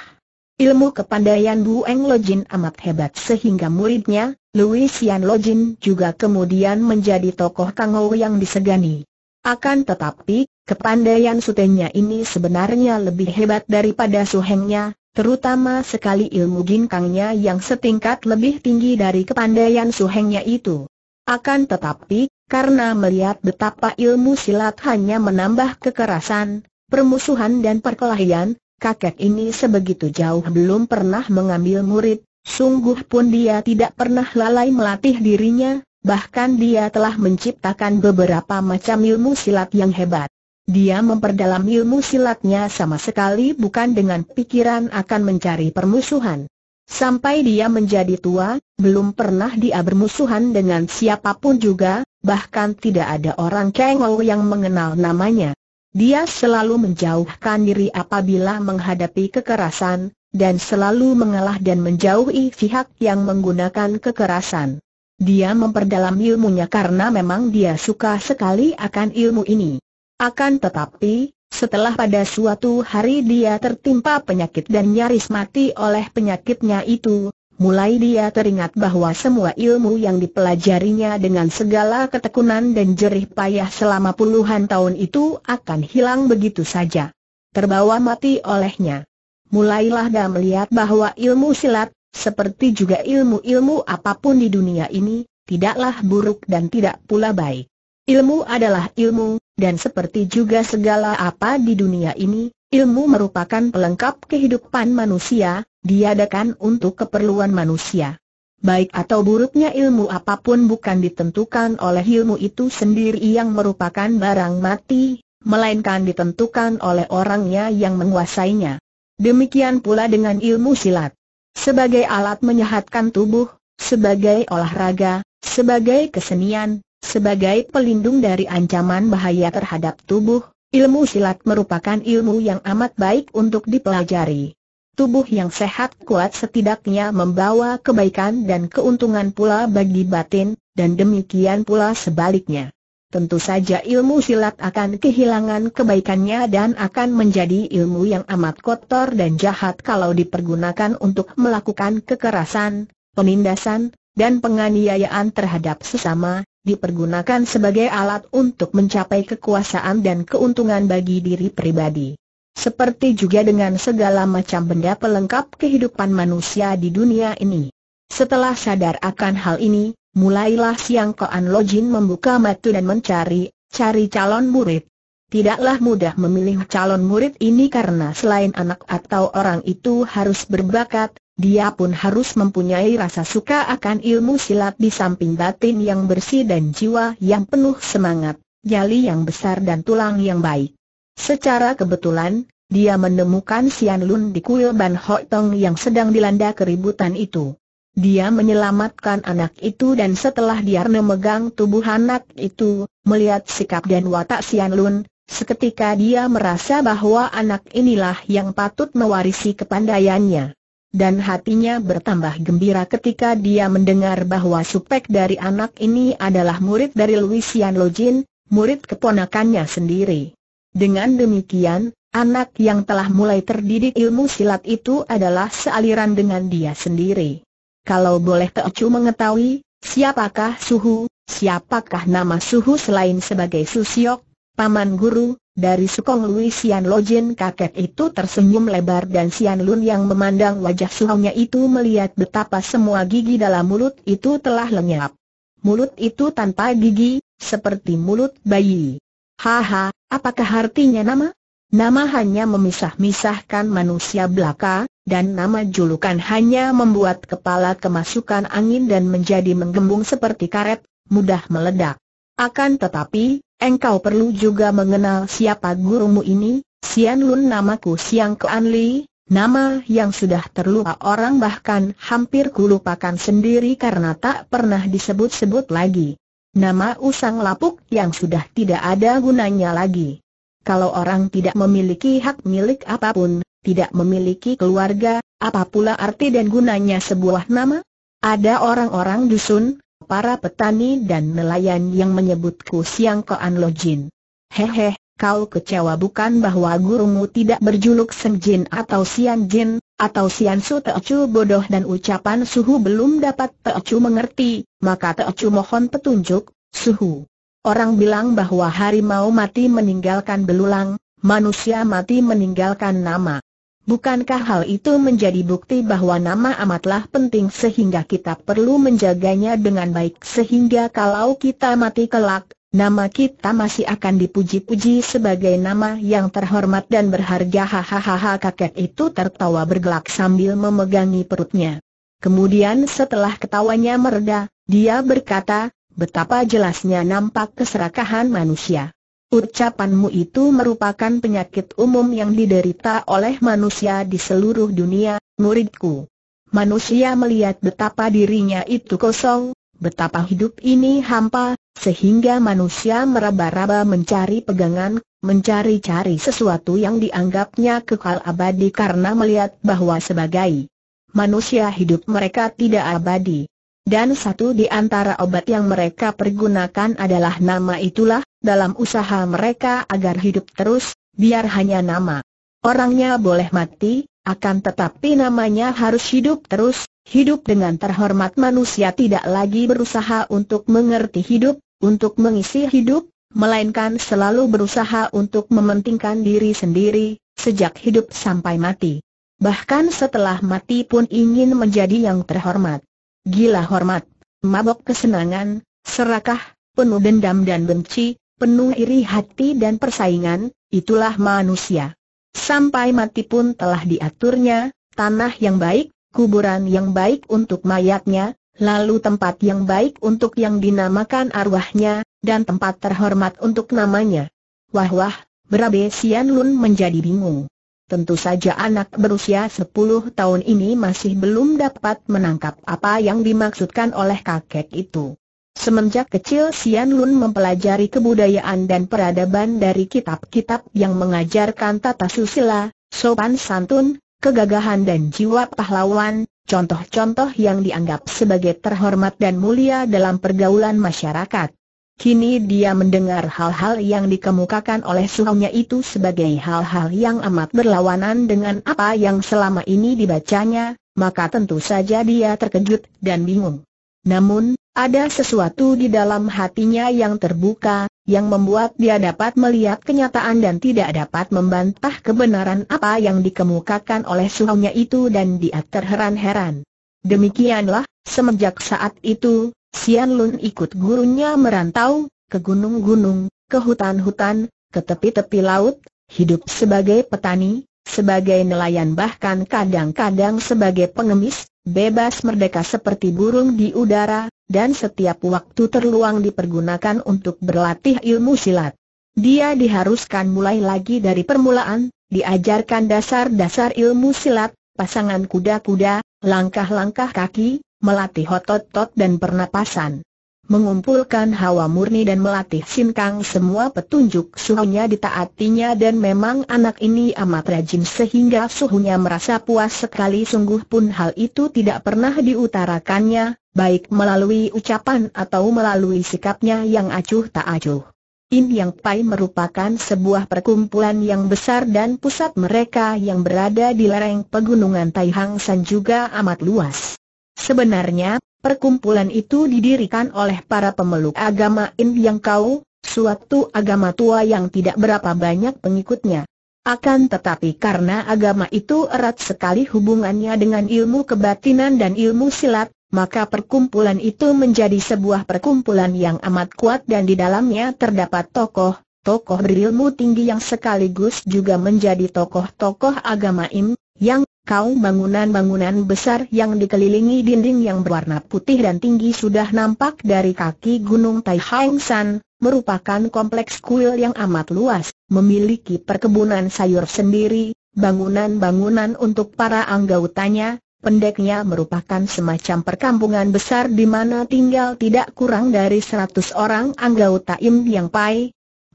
Ilmu kepandaian Bu Eng Lojin amat hebat sehingga muridnya, Louis Xian Lojin juga kemudian menjadi tokoh Kangou yang disegani. Akan tetapi, kepandaian sutenya ini sebenarnya lebih hebat daripada suhengnya, terutama sekali ilmu ginkangnya yang setingkat lebih tinggi dari kepandaian suhengnya itu. Akan tetapi, karena melihat betapa ilmu silat hanya menambah kekerasan, permusuhan dan perkelahian, kakek ini sebegitu jauh belum pernah mengambil murid, Sungguh pun dia tidak pernah lalai melatih dirinya, bahkan dia telah menciptakan beberapa macam ilmu silat yang hebat. Dia memperdalam ilmu silatnya sama sekali bukan dengan pikiran akan mencari permusuhan. Sampai dia menjadi tua, belum pernah dia bermusuhan dengan siapa pun juga, bahkan tidak ada orang Kengou yang mengenal namanya. Dia selalu menjauhkan diri apabila menghadapi kekerasan, dan selalu mengalah dan menjauhi pihak yang menggunakan kekerasan. Dia memperdalam ilmunya karena memang dia suka sekali akan ilmu ini. Akan tetapi, setelah pada suatu hari dia tertimpa penyakit dan nyaris mati oleh penyakitnya itu, mulai dia teringat bahwa semua ilmu yang dipelajarinya dengan segala ketekunan dan jerih payah selama puluhan tahun itu akan hilang begitu saja. Terbawa mati olehnya. Mulailah dia melihat bahwa ilmu silat, seperti juga ilmu-ilmu apa pun di dunia ini, tidaklah buruk dan tidak pula baik. Ilmu adalah ilmu, dan seperti juga segala apa di dunia ini, ilmu merupakan pelengkap kehidupan manusia, diadakan untuk keperluan manusia. Baik atau buruknya ilmu apa pun bukan ditentukan oleh ilmu itu sendiri yang merupakan barang mati, melainkan ditentukan oleh orangnya yang menguasainya. Demikian pula dengan ilmu silat. Sebagai alat menyehatkan tubuh, sebagai olahraga, sebagai kesenian, sebagai pelindung dari ancaman bahaya terhadap tubuh, ilmu silat merupakan ilmu yang amat baik untuk dipelajari. Tubuh yang sehat kuat setidaknya membawa kebaikan dan keuntungan pula bagi batin, dan demikian pula sebaliknya. Tentu saja ilmu silat akan kehilangan kebaikannya dan akan menjadi ilmu yang amat kotor dan jahat kalau dipergunakan untuk melakukan kekerasan, penindasan, dan penganiayaan terhadap sesama, dipergunakan sebagai alat untuk mencapai kekuasaan dan keuntungan bagi diri pribadi. Seperti juga dengan segala macam benda pelengkap kehidupan manusia di dunia ini. Setelah sadar akan hal ini, mulailah Siang Koan Lojin membuka mata dan mencari, cari calon murid. Tidaklah mudah memilih calon murid ini karena selain anak atau orang itu harus berbakat, dia pun harus mempunyai rasa suka akan ilmu silat di samping batin yang bersih dan jiwa yang penuh semangat, nyali yang besar dan tulang yang baik. Secara kebetulan, dia menemukan Sian Lun di kuil Ban Hok Tong yang sedang dilanda keributan itu. Dia menyelamatkan anak itu dan setelah dia memegang tubuh anak itu, melihat sikap dan watak Sian Lun, seketika dia merasa bahwa anak inilah yang patut mewarisi kepandaiannya dan hatinya bertambah gembira ketika dia mendengar bahwa supek dari anak ini adalah murid dari Louisian Lojin, murid keponakannya sendiri. Dengan demikian, anak yang telah mulai terdidik ilmu silat itu adalah sealiran dengan dia sendiri. Kalau boleh Teocu mengetahui, siapakah Suhu, siapakah nama Suhu selain sebagai Susiok, paman guru, dari Sukong Lui Sian Lojin kakek itu tersenyum lebar dan Sian Lun yang memandang wajah suhunya itu melihat betapa semua gigi dalam mulut itu telah lenyap. Mulut itu tanpa gigi, seperti mulut bayi. Haha, apakah artinya nama? Nama hanya memisah-misahkan manusia belaka, dan nama julukan hanya membuat kepala kemasukan angin dan menjadi menggembung seperti karet, mudah meledak. Akan tetapi, engkau perlu juga mengenal siapa gurumu ini, Sian Lun namaku Siang Kean Li, nama yang sudah terlupa orang bahkan hampir kulupakan sendiri karena tak pernah disebut-sebut lagi. Nama usang lapuk yang sudah tidak ada gunanya lagi. Kalau orang tidak memiliki hak milik apa pun, tidak memiliki keluarga, apa pula arti dan gunanya sebuah nama? Ada orang-orang dusun, para petani dan nelayan yang menyebutku Siang Koan Lojin. Hehe, kau kecewa bukan bahwa gurumu tidak berjuluk Seng Jin atau Sian Jin, atau Sian Su Teocu bodoh dan ucapan suhu belum dapat Teocu mengerti, maka Teocu mohon petunjuk, suhu. Orang bilang bahwa harimau mati meninggalkan belulang, manusia mati meninggalkan nama. Bukankah hal itu menjadi bukti bahwa nama amatlah penting sehingga kita perlu menjaganya dengan baik sehingga kalau kita mati kelak, nama kita masih akan dipuji-puji sebagai nama yang terhormat dan berharga hahaha kakek itu tertawa bergelak sambil memegangi perutnya. Kemudian setelah ketawanya mereda, dia berkata, betapa jelasnya nampak keserakahan manusia. Ucapanmu itu merupakan penyakit umum yang diderita oleh manusia di seluruh dunia, muridku. Manusia melihat betapa dirinya itu kosong, betapa hidup ini hampa, sehingga manusia meraba-raba mencari pegangan, mencari-cari sesuatu yang dianggapnya kekal abadi karena melihat bahwa sebagai manusia hidup mereka tidak abadi. Dan satu di antara obat yang mereka pergunakan adalah nama itulah, dalam usaha mereka agar hidup terus, biar hanya nama. Orangnya boleh mati, akan tetapi namanya harus hidup terus, hidup dengan terhormat manusia tidak lagi berusaha untuk mengerti hidup, untuk mengisi hidup, melainkan selalu berusaha untuk mementingkan diri sendiri, sejak hidup sampai mati. Bahkan setelah mati pun ingin menjadi yang terhormat. Gila hormat, mabok kesenangan, serakah, penuh dendam dan benci, penuh iri hati dan persaingan, itulah manusia. Sampai mati pun telah diaturnya, tanah yang baik, kuburan yang baik untuk mayatnya, lalu tempat yang baik untuk yang dinamakan arwahnya, dan tempat terhormat untuk namanya. Wah wah, berabe Sian Lun menjadi bingung. Tentu saja anak berusia 10 tahun ini masih belum dapat menangkap apa yang dimaksudkan oleh kakek itu. Semenjak kecil Sian Lun mempelajari kebudayaan dan peradaban dari kitab-kitab yang mengajarkan tata susila, sopan santun, kegagahan dan jiwa pahlawan, contoh-contoh yang dianggap sebagai terhormat dan mulia dalam pergaulan masyarakat. Kini dia mendengar hal-hal yang dikemukakan oleh suhunya itu sebagai hal-hal yang amat berlawanan dengan apa yang selama ini dibacanya, maka tentu saja dia terkejut dan bingung. Namun, ada sesuatu di dalam hatinya yang terbuka, yang membuat dia dapat melihat kenyataan dan tidak dapat membantah kebenaran apa yang dikemukakan oleh suhunya itu dan dia terheran-heran. Demikianlah, semenjak saat itu, Sian Lun ikut gurunya merantau, ke gunung-gunung, ke hutan-hutan, ke tepi-tepi laut, hidup sebagai petani, sebagai nelayan bahkan kadang-kadang sebagai pengemis, bebas merdeka seperti burung di udara, dan setiap waktu terluang dipergunakan untuk berlatih ilmu silat. Dia diharuskan mulai lagi dari permulaan, diajarkan dasar-dasar ilmu silat, pasangan kuda-kuda, langkah-langkah kaki, melatih otot-otot dan pernapasan. Mengumpulkan hawa murni dan melatih sinkang semua petunjuk suhunya ditaatinya dan memang anak ini amat rajin sehingga suhunya merasa puas sekali sungguh pun hal itu tidak pernah diutarakannya, baik melalui ucapan atau melalui sikapnya yang acuh tak acuh. In Yang Pai merupakan sebuah perkumpulan yang besar dan pusat mereka yang berada di lereng pegunungan Tai Hang San juga amat luas. Sebenarnya, perkumpulan itu didirikan oleh para pemeluk agama In Yang Kau, suatu agama tua yang tidak berapa banyak pengikutnya. Akan tetapi karena agama itu erat sekali hubungannya dengan ilmu kebatinan dan ilmu silat, maka perkumpulan itu menjadi sebuah perkumpulan yang amat kuat dan di dalamnya terdapat tokoh, tokoh berilmu tinggi yang sekaligus juga menjadi tokoh-tokoh agama Im, yang kau bangunan-bangunan besar yang dikelilingi dinding yang berwarna putih dan tinggi sudah nampak dari kaki gunung Tai Hang San, merupakan kompleks kuil yang amat luas, memiliki perkebunan sayur sendiri, bangunan-bangunan untuk para anggotanya, pendeknya merupakan semacam perkampungan besar di mana tinggal tidak kurang dari seratus orang anggota Im Yang Pai.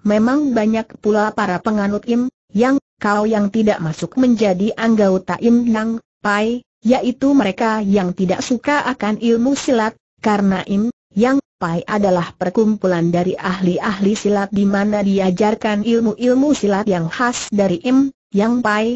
Memang banyak pula para penganut Im, yang kau yang tidak masuk menjadi anggota Im Yang Pai, yaitu mereka yang tidak suka akan ilmu silat, karena Im Yang Pai adalah perkumpulan dari ahli-ahli silat di mana diajarkan ilmu-ilmu silat yang khas dari Im Yang Pai,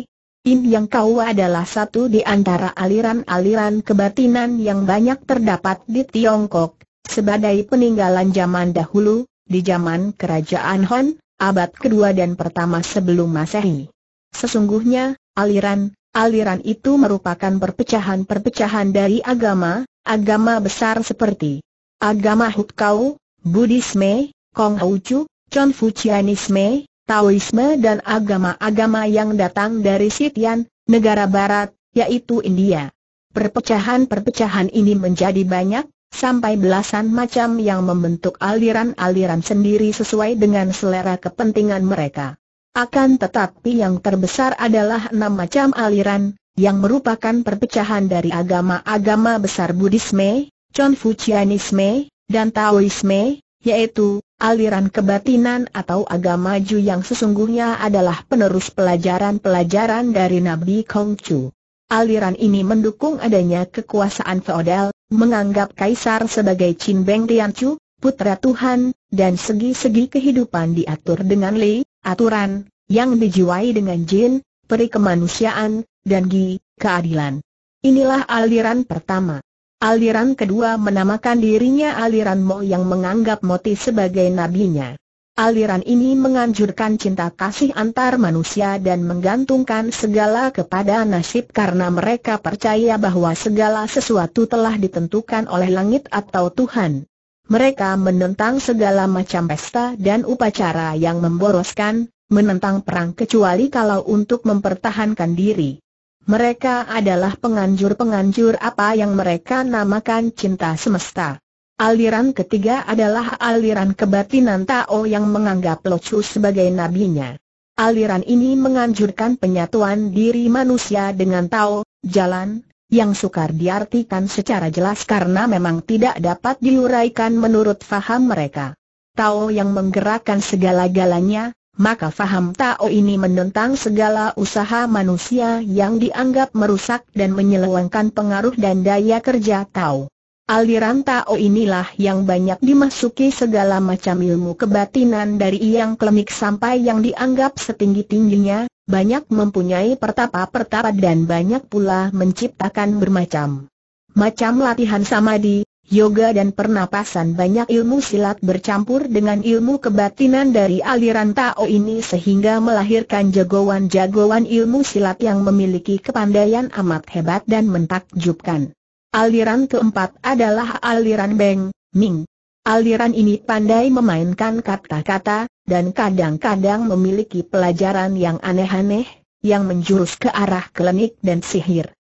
Im Yang Kau adalah satu di antara aliran-aliran kebatinan yang banyak terdapat di Tiongkok, sebagai peninggalan zaman dahulu, di zaman kerajaan Hon, abad kedua dan pertama sebelum Masehi. Sesungguhnya, aliran-aliran itu merupakan perpecahan-perpecahan dari agama, agama besar seperti agama Hukkau, Buddhisme, Konghucu, Confucianisme, Taoisme dan agama-agama yang datang dari Sitian, negara barat, yaitu India. Perpecahan-perpecahan ini menjadi banyak, sampai belasan macam yang membentuk aliran-aliran sendiri sesuai dengan selera kepentingan mereka. Akan tetapi yang terbesar adalah enam macam aliran, yang merupakan perpecahan dari agama-agama besar Buddhisme, Confucianisme, dan Taoisme, yaitu aliran kebatinan atau agama Ju yang sesungguhnya adalah penerus pelajaran-pelajaran dari Nabi Kongcu. Aliran ini mendukung adanya kekuasaan feodal, menganggap kaisar sebagai Chin Beng Tianchu, putra Tuhan, dan segi-segi kehidupan diatur dengan Li, aturan, yang dijiwai dengan Jin, peri kemanusiaan, dan Gi, keadilan. Inilah aliran pertama. Aliran kedua menamakan dirinya aliran Mo yang menganggap Moti sebagai nabinya. Aliran ini menganjurkan cinta kasih antar manusia dan menggantungkan segala kepada nasib karena mereka percaya bahwa segala sesuatu telah ditentukan oleh langit atau Tuhan. Mereka menentang segala macam pesta dan upacara yang memboroskan, menentang perang kecuali kalau untuk mempertahankan diri. Mereka adalah penganjur-penganjur apa yang mereka namakan cinta semesta. Aliran ketiga adalah aliran kebatinan Tao yang menganggap Locu sebagai nabinya. Aliran ini menganjurkan penyatuan diri manusia dengan Tao, jalan, yang sukar diartikan secara jelas karena memang tidak dapat diuraikan menurut faham mereka. Tao yang menggerakkan segala-galanya, maka faham Tao ini menentang segala usaha manusia yang dianggap merusak dan menyelewengkan pengaruh dan daya kerja Tao. Aliran Tao inilah yang banyak dimasuki segala macam ilmu kebatinan dari yang klemik sampai yang dianggap setinggi-tingginya, banyak mempunyai pertapa-pertapa dan banyak pula menciptakan bermacam macam latihan samadhi, yoga dan pernapasan banyak ilmu silat bercampur dengan ilmu kebatinan dari aliran Tao ini sehingga melahirkan jagoan-jagoan ilmu silat yang memiliki kepandaian amat hebat dan mentakjubkan. Aliran keempat adalah aliran Beng, Ming. Aliran ini pandai memainkan kata-kata, dan kadang-kadang memiliki pelajaran yang aneh-aneh, yang menjurus ke arah klinik dan sihir.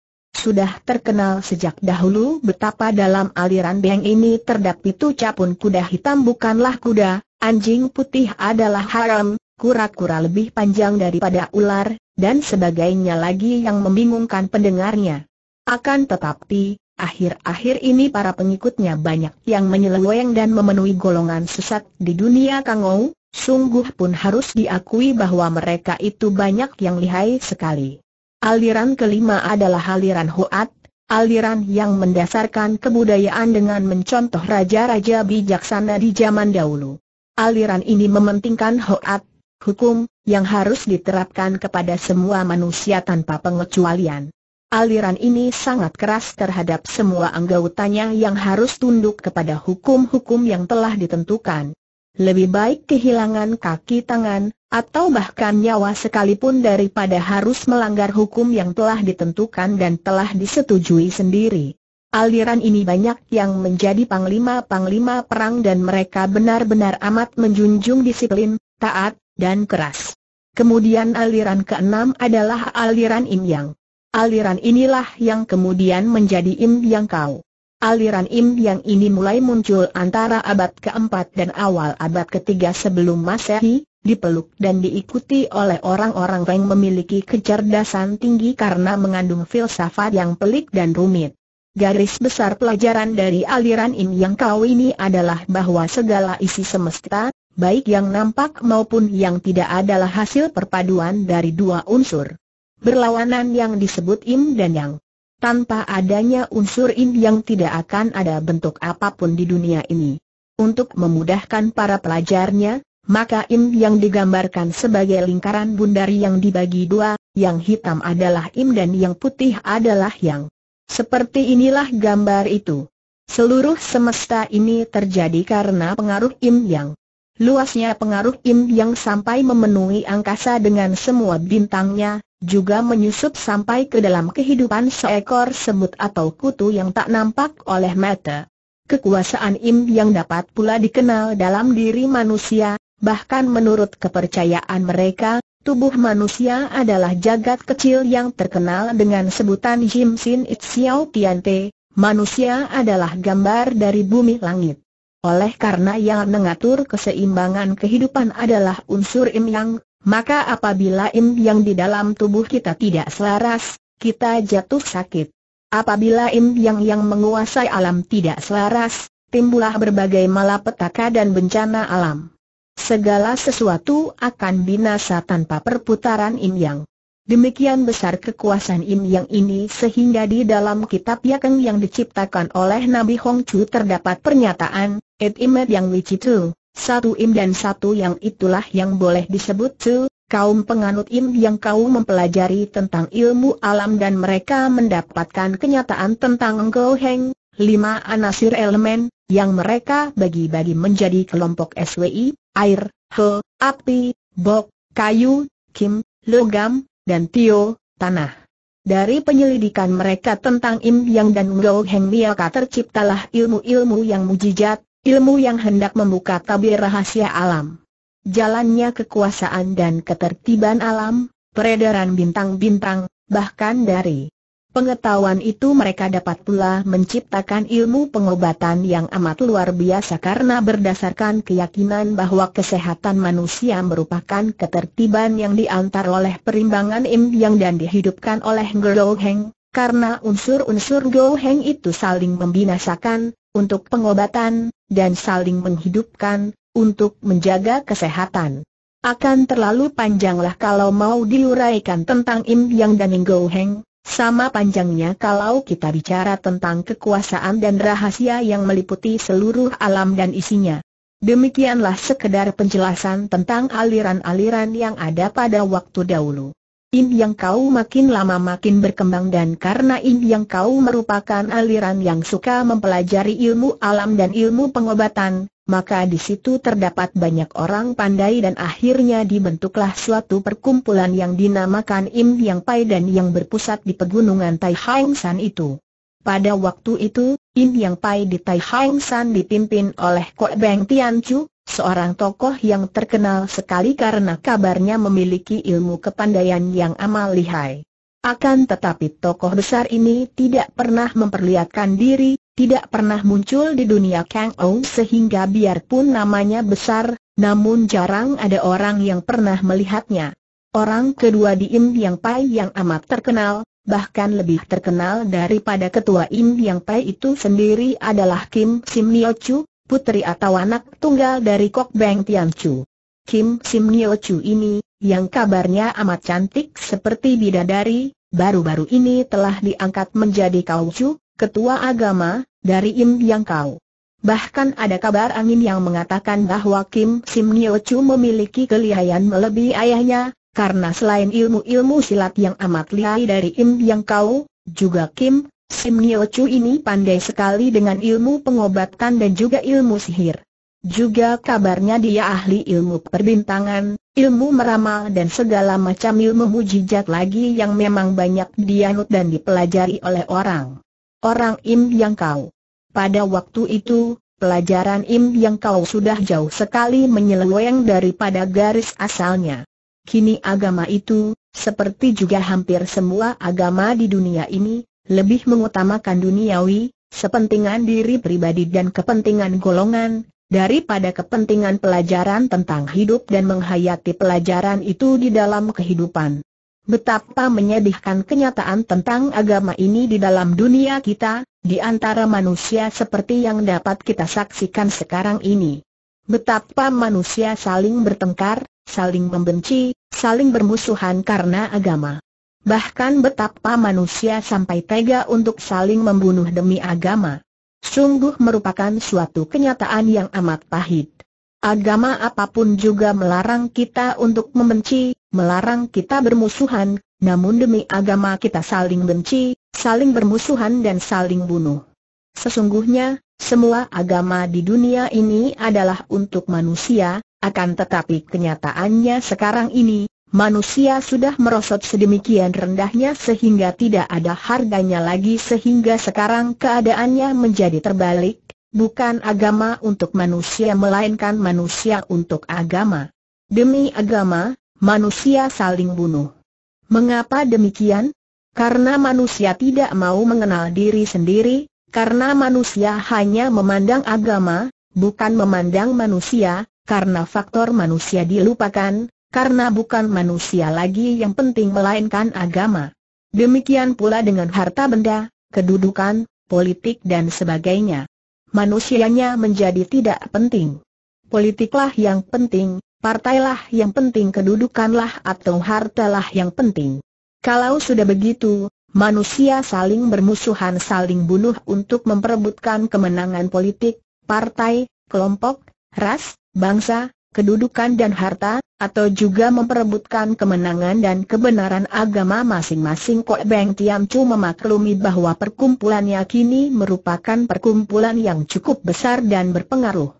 Sudah terkenal sejak dahulu betapa dalam aliran Beng ini terdapat capun kuda hitam bukanlah kuda, anjing putih adalah haram, kura-kura lebih panjang daripada ular, dan sebagainya lagi yang membingungkan pendengarnya. Akan tetapi, Akhir-akhir ini para pengikutnya banyak yang menyeleweng dan memenuhi golongan sesat di dunia Kangou, sungguh pun harus diakui bahwa mereka itu banyak yang lihai sekali. Aliran kelima adalah aliran Hoat, aliran yang mendasarkan kebudayaan dengan mencontoh raja-raja bijaksana di zaman dahulu. Aliran ini mementingkan Hoat, hukum, yang harus diterapkan kepada semua manusia tanpa pengecualian. Aliran ini sangat keras terhadap semua anggotanya yang harus tunduk kepada hukum-hukum yang telah ditentukan. Lebih baik kehilangan kaki tangan, atau bahkan nyawa sekalipun daripada harus melanggar hukum yang telah ditentukan dan telah disetujui sendiri. Aliran ini banyak yang menjadi panglima-panglima perang dan mereka benar-benar amat menjunjung disiplin, taat, dan keras. Kemudian aliran keenam adalah aliran Im Yang. Aliran inilah yang kemudian menjadi Im Yang Kau. Aliran Im Yang ini mulai muncul antara abad keempat dan awal abad ketiga sebelum Masehi, dipeluk dan diikuti oleh orang-orang yang memiliki kecerdasan tinggi karena mengandung filsafat yang pelik dan rumit. Garis besar pelajaran dari aliran Im Yang Kau ini adalah bahwa segala isi semesta, baik yang nampak maupun yang tidak adalah hasil perpaduan dari dua unsur berlawanan yang disebut Im dan Yang. Tanpa adanya unsur Im yang tidak akan ada bentuk apa pun di dunia ini. Untuk memudahkan para pelajarnya, maka Im yang digambarkan sebagai lingkaran bundari yang dibagi dua, yang hitam adalah Im dan yang putih adalah Yang. Seperti inilah gambar itu. Seluruh semesta ini terjadi karena pengaruh Im Yang. Luasnya pengaruh Im Yang sampai memenuhi angkasa dengan semua bintangnya, juga menyusup sampai ke dalam kehidupan seekor semut atau kutu yang tak nampak oleh mata. Kekuasaan Im yang dapat pula dikenal dalam diri manusia, bahkan menurut kepercayaan mereka, Tubuh manusia adalah jagat kecil yang terkenal dengan sebutan Jim Sin It Xiao Tiante, manusia adalah gambar dari bumi langit. Oleh karena yang mengatur keseimbangan kehidupan adalah unsur Im Yang, maka apabila Im Yang di dalam tubuh kita tidak selaras, kita jatuh sakit. Apabila Im Yang yang menguasai alam tidak selaras, timbullah berbagai malapetaka dan bencana alam. Segala sesuatu akan binasa tanpa perputaran Im Yang. Demikian besar kekuasaan Im Yang ini sehingga di dalam kitab Yakeng yang diciptakan oleh Nabi Hong Chu terdapat pernyataan, Et Imet Yang Wicitu, satu Im dan satu yang itulah yang boleh disebut Tu, kaum penganut Im yang kau mempelajari tentang ilmu alam dan mereka mendapatkan kenyataan tentang Go Heng, lima anasir elemen, yang mereka bagi-bagi menjadi kelompok SWI, air, he, api, bok, kayu, kim, logam, dan tio, tanah. Dari penyelidikan mereka tentang Im Yang dan Ngo Heng Miaka terciptalah ilmu-ilmu yang mujizat, ilmu yang hendak membuka tabir rahasia alam. Jalannya kekuasaan dan ketertiban alam, peredaran bintang-bintang, bahkan dari Pengetahuan itu mereka dapat pula menciptakan ilmu pengobatan yang amat luar biasa karena berdasarkan keyakinan bahwa kesehatan manusia merupakan ketertiban yang diantar oleh perimbangan Im Yang dan dihidupkan oleh Go Heng, karena unsur-unsur Go Heng itu saling membinasakan, untuk pengobatan, dan saling menghidupkan, untuk menjaga kesehatan. Akan terlalu panjanglah kalau mau diuraikan tentang Im Yang dan Go Heng, sama panjangnya kalau kita bicara tentang kekuasaan dan rahasia yang meliputi seluruh alam dan isinya. Demikianlah sekedar penjelasan tentang aliran-aliran yang ada pada waktu dahulu. Im yang kau makin lama makin berkembang dan karena Im yang kau merupakan aliran yang suka mempelajari ilmu alam dan ilmu pengobatan, maka di situ terdapat banyak orang pandai dan akhirnya dibentuklah suatu perkumpulan yang dinamakan Im Yang Pai dan yang berpusat di pegunungan Tai Hang San itu. Pada waktu itu, Im Yang Pai di Tai Hang San dipimpin oleh Kok Beng Tian Chu, seorang tokoh yang terkenal sekali karena kabarnya memiliki ilmu kepandaian yang amal lihai. Akan tetapi tokoh besar ini tidak pernah memperlihatkan diri, tidak pernah muncul di dunia Kang Ou sehingga biarpun namanya besar, namun jarang ada orang yang pernah melihatnya. Orang kedua di Im Yang Pai yang amat terkenal, bahkan lebih terkenal daripada ketua Im Yang Pai itu sendiri adalah Kim Sim Nio Chu, putri atau anak tunggal dari Kok Beng Tian Chu. Kim Sim Nio Chu ini, yang kabarnya amat cantik seperti bidadari, baru-baru ini telah diangkat menjadi Kaucu, ketua agama, dari Im Yang Kau. Bahkan ada kabar angin yang mengatakan bahwa Kim Sim Nio Chu memiliki kelihayan melebihi ayahnya, karena selain ilmu-ilmu silat yang amat lihai dari Im Yang Kau, juga Kim Sim Nio Chu ini pandai sekali dengan ilmu pengobatan dan juga ilmu sihir. Juga kabarnya dia ahli ilmu perbintangan, ilmu meramal dan segala macam ilmu mujizat lagi yang memang banyak dianut dan dipelajari oleh orang. Orang Im yang kau. Pada waktu itu, pelajaran Im yang kau sudah jauh sekali menyeleweng daripada garis asalnya. Kini agama itu, seperti juga hampir semua agama di dunia ini, lebih mengutamakan duniawi, sepentingan diri pribadi dan kepentingan golongan, daripada kepentingan pelajaran tentang hidup dan menghayati pelajaran itu di dalam kehidupan. Betapa menyedihkan kenyataan tentang agama ini di dalam dunia kita, di antara manusia seperti yang dapat kita saksikan sekarang ini. Betapa manusia saling bertengkar, saling membenci, saling bermusuhan karena agama. Bahkan betapa manusia sampai tega untuk saling membunuh demi agama. Sungguh merupakan suatu kenyataan yang amat pahit. Agama apa pun juga melarang kita untuk membenci, melarang kita bermusuhan, namun demi agama kita saling benci, saling bermusuhan dan saling bunuh. Sesungguhnya, semua agama di dunia ini adalah untuk manusia, akan tetapi kenyataannya sekarang ini, Manusia sudah merosot sedemikian rendahnya sehingga tidak ada harganya lagi sehingga sekarang keadaannya menjadi terbalik, bukan agama untuk manusia melainkan manusia untuk agama. Demi agama, manusia saling bunuh. Mengapa demikian? Karena manusia tidak mau mengenal diri sendiri, karena manusia hanya memandang agama, bukan memandang manusia, karena faktor manusia dilupakan, karena bukan manusia lagi yang penting melainkan agama. Demikian pula dengan harta benda, kedudukan, politik dan sebagainya. Manusianya menjadi tidak penting. Politiklah yang penting, partailah yang penting kedudukanlah atau hartalah yang penting. Kalau sudah begitu, manusia saling bermusuhan saling bunuh untuk memperebutkan kemenangan politik, partai, kelompok, ras, bangsa, kedudukan dan harta, atau juga memperebutkan kemenangan dan kebenaran agama masing-masing Kok Beng Tiam Chu memaklumi bahwa perkumpulannya kini merupakan perkumpulan yang cukup besar dan berpengaruh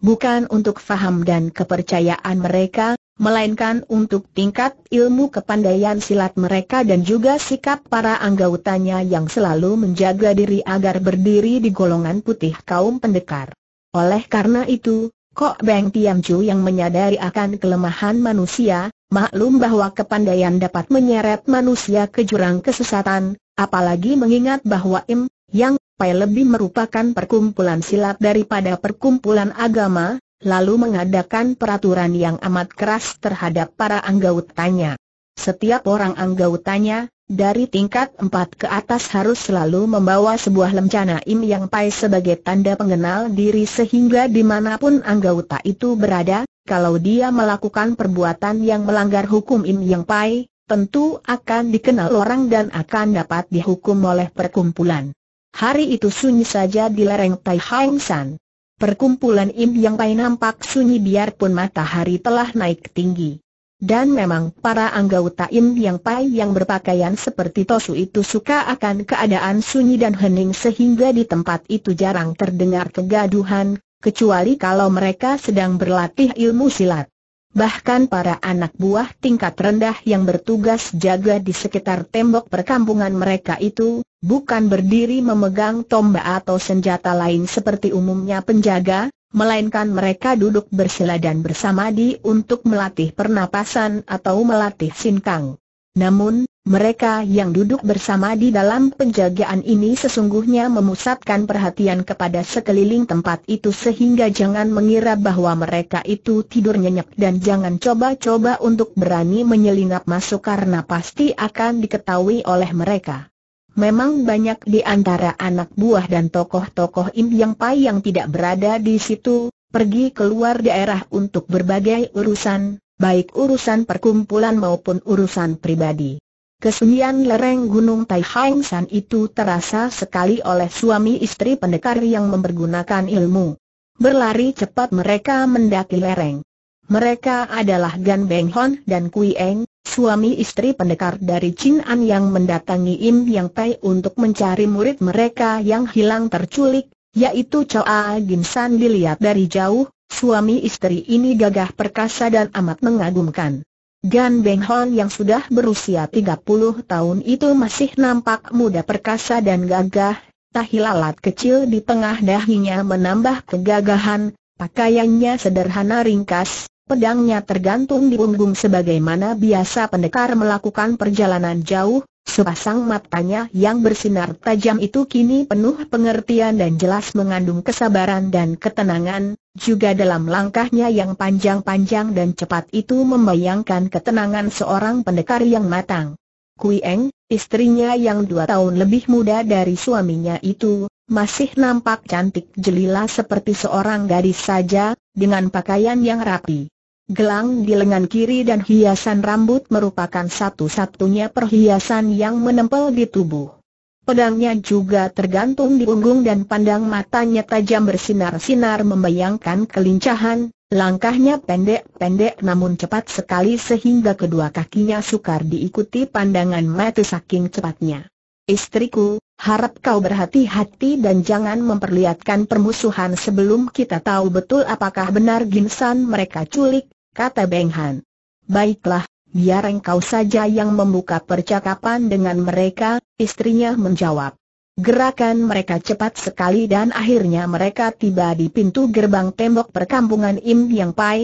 bukan untuk faham dan kepercayaan mereka, melainkan untuk tingkat ilmu kepandaian silat mereka dan juga sikap para anggotanya yang selalu menjaga diri agar berdiri di golongan putih kaum pendekar. Oleh karena itu, Kok Beng Tiam Chu yang menyadari akan kelemahan manusia, maklum bahwa kepandaian dapat menyeret manusia ke jurang kesesatan, apalagi mengingat bahwa Im, yang Pai lebih merupakan perkumpulan silat daripada perkumpulan agama, lalu mengadakan peraturan yang amat keras terhadap para anggotanya. Setiap orang anggotanya, dari tingkat empat ke atas harus selalu membawa sebuah lencana im yang pai sebagai tanda pengenal diri sehingga di mana pun anggota itu berada, kalau dia melakukan perbuatan yang melanggar hukum im yang pai, tentu akan dikenal orang dan akan dapat dihukum oleh perkumpulan. Hari itu sunyi saja di lereng Tai Hang San. Perkumpulan Im Yang Pai nampak sunyi biarpun matahari telah naik tinggi. Dan memang para anggota Im Yang Pai yang berpakaian seperti Tosu itu suka akan keadaan sunyi dan hening sehingga di tempat itu jarang terdengar kegaduhan, kecuali kalau mereka sedang berlatih ilmu silat. Bahkan para anak buah tingkat rendah yang bertugas jaga di sekitar tembok perkampungan mereka itu, bukan berdiri memegang tombak atau senjata lain seperti umumnya penjaga, melainkan mereka duduk bersila dan bersamadi untuk melatih pernapasan atau melatih sinkang. Namun, mereka yang duduk bersama di dalam penjagaan ini sesungguhnya memusatkan perhatian kepada sekeliling tempat itu sehingga jangan mengira bahwa mereka itu tidur nyenyak dan jangan coba-coba untuk berani menyelinap masuk karena pasti akan diketahui oleh mereka. Memang banyak di antara anak buah dan tokoh-tokoh Im Yang Pai yang tidak berada di situ, pergi keluar daerah untuk berbagai urusan, baik urusan perkumpulan maupun urusan pribadi. Kesunyian lereng Gunung Tai Hang San itu terasa sekali oleh suami istri pendekar yang mempergunakan ilmu. Berlari cepat mereka mendaki lereng. Mereka adalah Gan Beng Hon dan Kui Eng, suami istri pendekar dari Chin An yang mendatangi Im Yang Tai untuk mencari murid mereka yang hilang terculik, yaitu Choa Gin San dilihat dari jauh, suami istri ini gagah perkasa dan amat mengagumkan. Gan Beng Hon yang sudah berusia 30 tahun itu masih nampak muda perkasa dan gagah, tahi lalat kecil di tengah dahinya menambah kegagahan, pakaiannya sederhana ringkas, pedangnya tergantung di punggung sebagaimana biasa pendekar melakukan perjalanan jauh, sepasang matanya yang bersinar tajam itu kini penuh pengertian dan jelas mengandung kesabaran dan ketenangan, juga dalam langkahnya yang panjang-panjang dan cepat itu membayangkan ketenangan seorang pendekar yang matang. Kui Eng, istrinya yang dua tahun lebih muda dari suaminya itu, masih nampak cantik jelila seperti seorang gadis saja, dengan pakaian yang rapi. Gelang di lengan kiri dan hiasan rambut merupakan satu-satunya perhiasan yang menempel di tubuh. Pedangnya juga tergantung di punggung dan pandang matanya tajam bersinar-sinar membayangkan kelincahan, langkahnya pendek-pendek namun cepat sekali sehingga kedua kakinya sukar diikuti pandangan mata saking cepatnya. Istriku, harap kau berhati-hati dan jangan memperlihatkan permusuhan sebelum kita tahu betul apakah benar Ginsan mereka culik, kata Beng Han. Baiklah, biar engkau saja yang membuka percakapan dengan mereka, istrinya menjawab. Gerakan mereka cepat sekali dan akhirnya mereka tiba di pintu gerbang tembok perkampungan Im Yang Pai.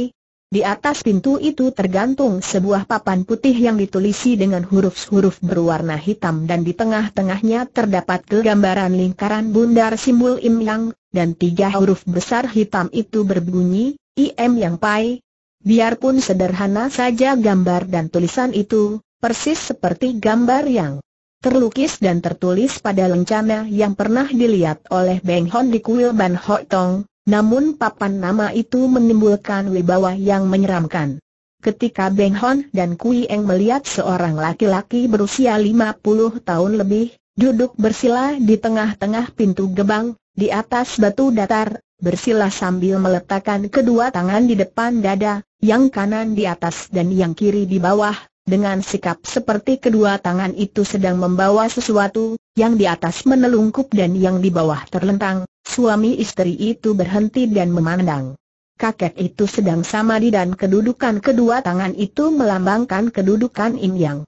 Di atas pintu itu tergantung sebuah papan putih yang ditulisi dengan huruf-huruf berwarna hitam dan di tengah-tengahnya terdapat gambaran lingkaran bundar simbol Im Yang, dan tiga huruf besar hitam itu berbunyi, IM Yang Pai. Biarpun sederhana saja gambar dan tulisan itu, persis seperti gambar yang terlukis dan tertulis pada lencana yang pernah dilihat oleh Beng Hon di kuil Ban Hok Tong, namun papan nama itu menimbulkan wibawa yang menyeramkan. Ketika Beng Hon dan Kui Eng melihat seorang laki-laki berusia 50 tahun lebih, duduk bersila di tengah-tengah pintu gebang, di atas batu datar, bersila sambil meletakkan kedua tangan di depan dada, yang kanan di atas dan yang kiri di bawah, dengan sikap seperti kedua tangan itu sedang membawa sesuatu, yang di atas menelungkup dan yang di bawah terlentang, suami istri itu berhenti dan memandang. Kakek itu sedang samadi dan kedudukan kedua tangan itu melambangkan kedudukan Im Yang.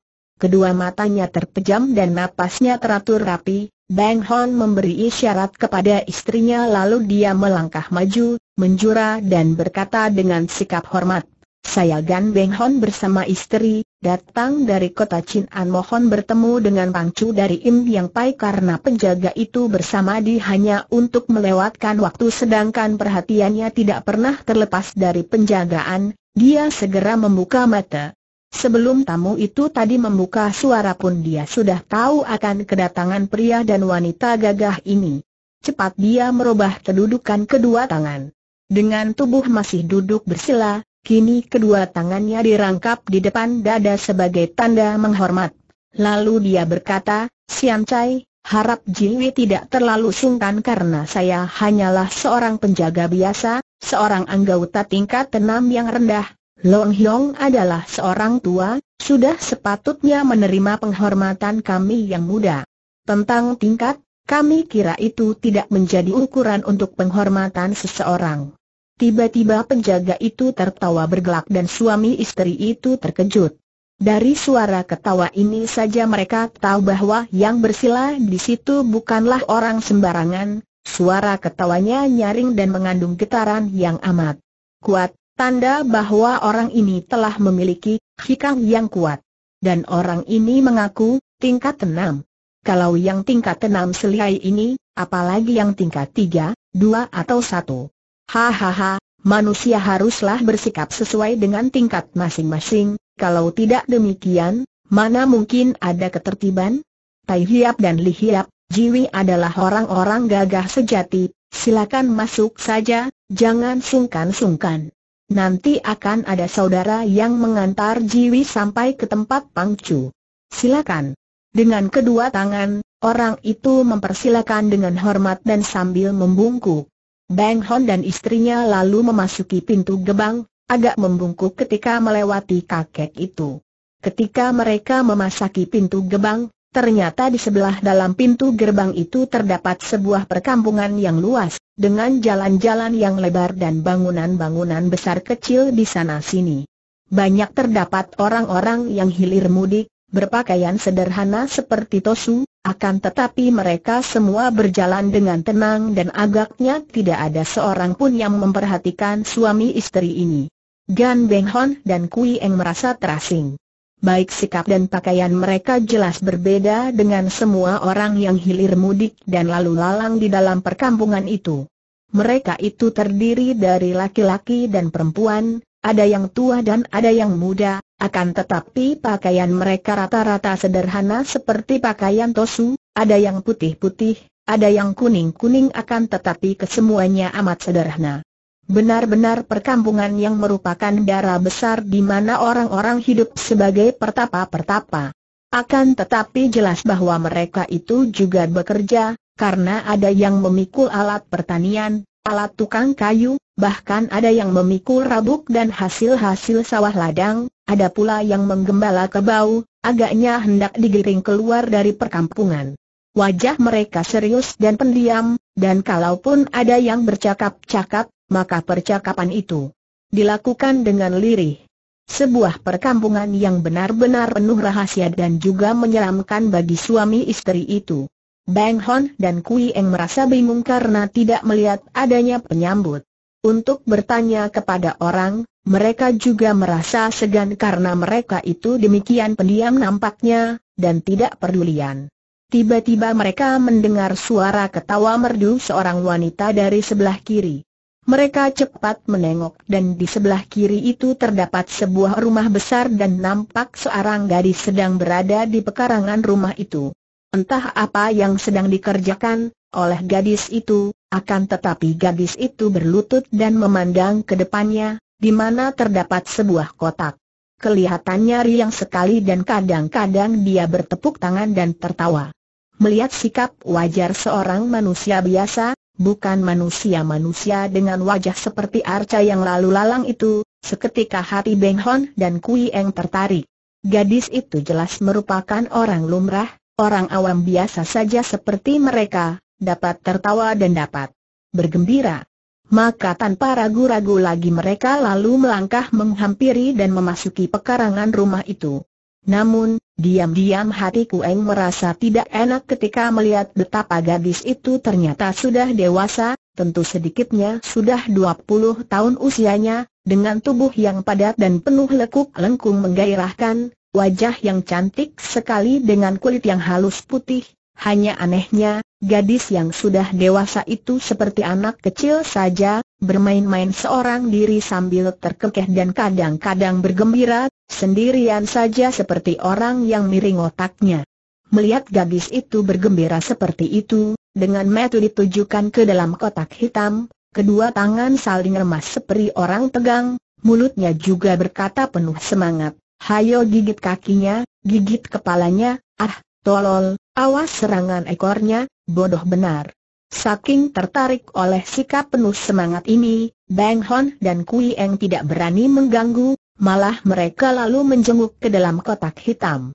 Kedua matanya terpejam dan napasnya teratur rapi, Bang Hon memberi isyarat kepada istrinya lalu dia melangkah maju, menjura dan berkata dengan sikap hormat, saya Gan Beng Hon bersama istri, datang dari kota Chin An mohon bertemu dengan Pangcu dari Im Yang Pai karena penjaga itu bersama di hanya untuk melewatkan waktu sedangkan perhatiannya tidak pernah terlepas dari penjagaan, dia segera membuka mata. Sebelum tamu itu tadi membuka suara pun dia sudah tahu akan kedatangan pria dan wanita gagah ini. Cepat dia merubah kedudukan kedua tangan. Dengan tubuh masih duduk bersila, Kini kedua tangannya dirangkap di depan dada sebagai tanda menghormat. Lalu dia berkata, Sian Chai, harap Jiwi tidak terlalu sungkan karena saya hanyalah seorang penjaga biasa, seorang anggota tingkat enam yang rendah. Long Hyong adalah seorang tua, sudah sepatutnya menerima penghormatan kami yang muda. Tentang tingkat, kami kira itu tidak menjadi ukuran untuk penghormatan seseorang. Tiba-tiba penjaga itu tertawa bergelak dan suami istri itu terkejut. Dari suara ketawa ini saja mereka tahu bahwa yang bersila di situ bukanlah orang sembarangan, suara ketawanya nyaring dan mengandung getaran yang amat kuat, tanda bahwa orang ini telah memiliki hikam yang kuat. Dan orang ini mengaku, tingkat enam. Kalau yang tingkat enam selihai ini, apalagi yang tingkat tiga, dua atau satu. Hahaha, manusia haruslah bersikap sesuai dengan tingkat masing-masing, kalau tidak demikian, mana mungkin ada ketertiban? Tai Hiap dan Li Hiap, Jiwi adalah orang-orang gagah sejati, silakan masuk saja, jangan sungkan-sungkan. Nanti akan ada saudara yang mengantar Jiwi sampai ke tempat Pangcu. Silakan. Dengan kedua tangan, orang itu mempersilakan dengan hormat dan sambil membungkuk. Bang Hon dan istrinya lalu memasuki pintu gebang, agak membungkuk ketika melewati kakek itu. Ketika mereka memasuki pintu gebang, ternyata di sebelah dalam pintu gerbang itu terdapat sebuah perkampungan yang luas, dengan jalan-jalan yang lebar dan bangunan-bangunan besar kecil di sana-sini. Banyak terdapat orang-orang yang hilir mudik, berpakaian sederhana seperti tosu, akan tetapi mereka semua berjalan dengan tenang dan agaknya tidak ada seorang pun yang memperhatikan suami istri ini. Gan Beng Hon dan Kui Eng merasa terasing. Baik sikap dan pakaian mereka jelas berbeda dengan semua orang yang hilir mudik dan lalu lalang di dalam perkampungan itu. Mereka itu terdiri dari laki-laki dan perempuan, ada yang tua dan ada yang muda, akan tetapi pakaian mereka rata-rata sederhana seperti pakaian tosu, ada yang putih-putih, ada yang kuning-kuning akan tetapi kesemuanya amat sederhana. Benar-benar perkampungan yang merupakan darah besar di mana orang-orang hidup sebagai pertapa-pertapa. Akan tetapi jelas bahwa mereka itu juga bekerja, karena ada yang memikul alat pertanian, alat tukang kayu, bahkan ada yang memikul rabuk dan hasil-hasil sawah ladang, ada pula yang menggembala kebau, agaknya hendak digiring keluar dari perkampungan. Wajah mereka serius dan pendiam, dan kalaupun ada yang bercakap-cakap, maka percakapan itu dilakukan dengan lirih. Sebuah perkampungan yang benar-benar penuh rahasia dan juga menyeramkan bagi suami istri itu. Bang Hon dan Kui Eng merasa bingung karena tidak melihat adanya penyambut. Untuk bertanya kepada orang, mereka juga merasa segan karena mereka itu demikian pendiam nampaknya, dan tidak pedulian. Tiba-tiba mereka mendengar suara ketawa merdu seorang wanita dari sebelah kiri. Mereka cepat menengok dan di sebelah kiri itu terdapat sebuah rumah besar dan nampak seorang gadis sedang berada di pekarangan rumah itu. Entah apa yang sedang dikerjakan oleh gadis itu, akan tetapi gadis itu berlutut dan memandang ke depannya, di mana terdapat sebuah kotak. Kelihatannya riang sekali dan kadang-kadang dia bertepuk tangan dan tertawa. Melihat sikap wajar seorang manusia biasa, bukan manusia-manusia dengan wajah seperti arca yang lalu lalang itu, seketika hati Beng Hon dan Kui Eng tertarik. Gadis itu jelas merupakan orang lumrah, orang awam biasa saja seperti mereka, dapat tertawa dan dapat bergembira. Maka tanpa ragu-ragu lagi mereka lalu melangkah menghampiri dan memasuki pekarangan rumah itu. Namun, diam-diam hati Kueng merasa tidak enak ketika melihat betapa gadis itu ternyata sudah dewasa, tentu sedikitnya sudah 20 tahun usianya, dengan tubuh yang padat dan penuh lekuk lengkung menggairahkan, wajah yang cantik sekali dengan kulit yang halus putih, hanya anehnya, gadis yang sudah dewasa itu seperti anak kecil saja, bermain-main seorang diri sambil terkekeh dan kadang-kadang bergembira, sendirian saja seperti orang yang miring otaknya. Melihat gadis itu bergembira seperti itu, dengan metu ditujukan ke dalam kotak hitam, kedua tangan saling remas seperti orang tegang, mulutnya juga berkata penuh semangat. Hayo gigit kakinya, gigit kepalanya, ah, tolol, awas serangan ekornya, bodoh benar. Saking tertarik oleh sikap penuh semangat ini, Bang Hon dan Kui Eng tidak berani mengganggu, malah mereka lalu menjenguk ke dalam kotak hitam.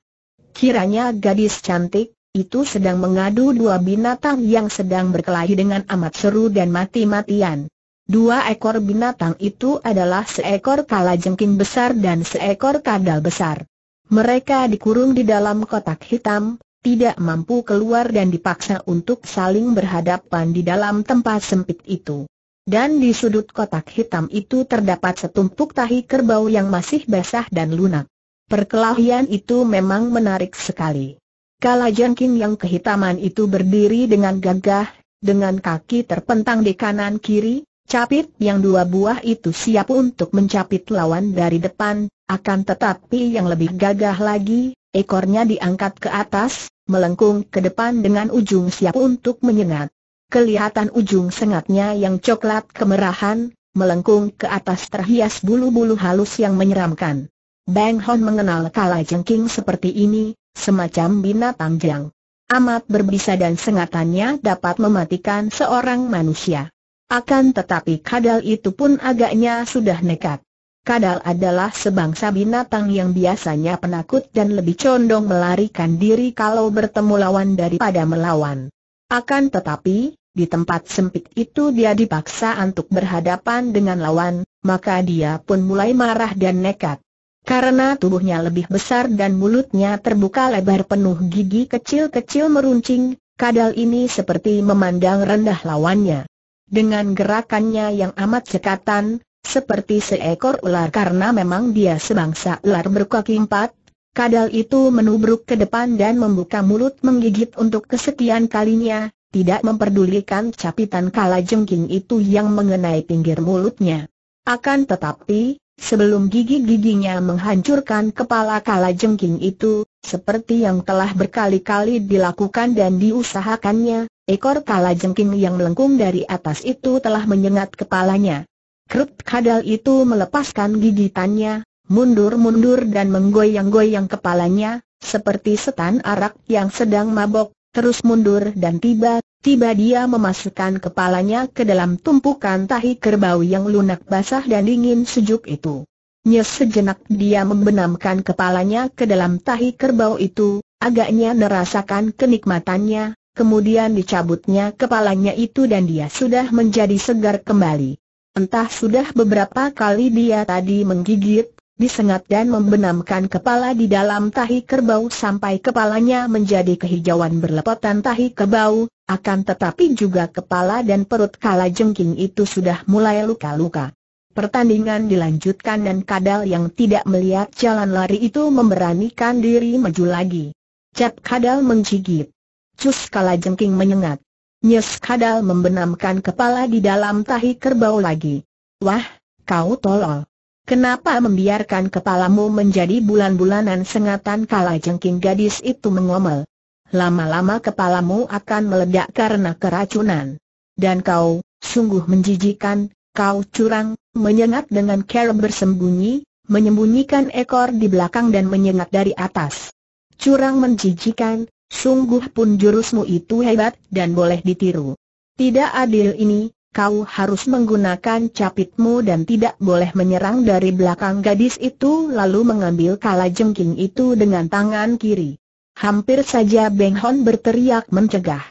Kiranya gadis cantik, itu sedang mengadu dua binatang yang sedang berkelahi dengan amat seru dan mati-matian. Dua ekor binatang itu adalah seekor kalajengking besar dan seekor kadal besar. Mereka dikurung di dalam kotak hitam, tidak mampu keluar dan dipaksa untuk saling berhadapan di dalam tempat sempit itu. Dan di sudut kotak hitam itu terdapat setumpuk tahi kerbau yang masih basah dan lunak. Perkelahian itu memang menarik sekali. Kalajengking yang kehitaman itu berdiri dengan gagah, dengan kaki terpentang di kanan kiri, Capit yang dua buah itu siap untuk mencapit lawan dari depan, akan tetapi yang lebih gagah lagi, ekornya diangkat ke atas, melengkung ke depan dengan ujung siap untuk menyengat. Kelihatan ujung sengatnya yang coklat kemerahan, melengkung ke atas terhias bulu-bulu halus yang menyeramkan. Bang Hon mengenal kala jengking seperti ini, semacam binatang jang. Amat berbisa dan sengatannya dapat mematikan seorang manusia. Akan tetapi kadal itu pun agaknya sudah nekat. Kadal adalah sebangsa binatang yang biasanya penakut dan lebih condong melarikan diri kalau bertemu lawan daripada melawan. Akan tetapi, di tempat sempit itu dia dipaksa untuk berhadapan dengan lawan, maka dia pun mulai marah dan nekat. Karena tubuhnya lebih besar dan mulutnya terbuka lebar penuh gigi kecil-kecil meruncing, kadal ini seperti memandang rendah lawannya. Dengan gerakannya yang amat cekatan, seperti seekor ular karena memang dia sebangsa ular berkaki empat, kadal itu menubruk ke depan dan membuka mulut menggigit untuk kesekian kalinya, tidak memperdulikan capitan kala jengking itu yang mengenai pinggir mulutnya. Akan tetapi, sebelum gigi-giginya menghancurkan kepala kala jengking itu, seperti yang telah berkali-kali dilakukan dan diusahakannya, Ekor kala jengking yang melengkung dari atas itu telah menyengat kepalanya. Krut kadal itu melepaskan gigitannya, mundur-mundur dan menggoyang-goyang kepalanya, seperti setan arak yang sedang mabok, terus mundur dan tiba-tiba dia memasukkan kepalanya ke dalam tumpukan tahi kerbau yang lunak basah dan dingin sejuk itu. Nyes sejenak dia membenamkan kepalanya ke dalam tahi kerbau itu, agaknya merasakan kenikmatannya, kemudian dicabutnya kepalanya itu dan dia sudah menjadi segar kembali. Entah sudah beberapa kali dia tadi menggigit, disengat dan membenamkan kepala di dalam tahi kerbau sampai kepalanya menjadi kehijauan berlepotan tahi kerbau, akan tetapi juga kepala dan perut kala jengking itu sudah mulai luka-luka. Pertandingan dilanjutkan dan kadal yang tidak melihat jalan lari itu memberanikan diri maju lagi. Cap kadal menggigit. Cus kala jengking menyengat. Nyes kadal membenamkan kepala di dalam tahi kerbau lagi. Wah, kau tolol. Kenapa membiarkan kepalamu menjadi bulan-bulanan sengatan kala jengking gadis itu mengomel? Lama-lama kepalamu akan meledak karena keracunan. Dan kau, sungguh menjijikan, kau curang, menyengat dengan cara bersembunyi, menyembunyikan ekor di belakang dan menyengat dari atas curang menjijikan, sungguh pun jurusmu itu hebat dan boleh ditiru. Tidak adil ini, kau harus menggunakan capitmu dan tidak boleh menyerang dari belakang gadis itu lalu mengambil kala jengking itu dengan tangan kiri. Hampir saja Beng Hon berteriak mencegah.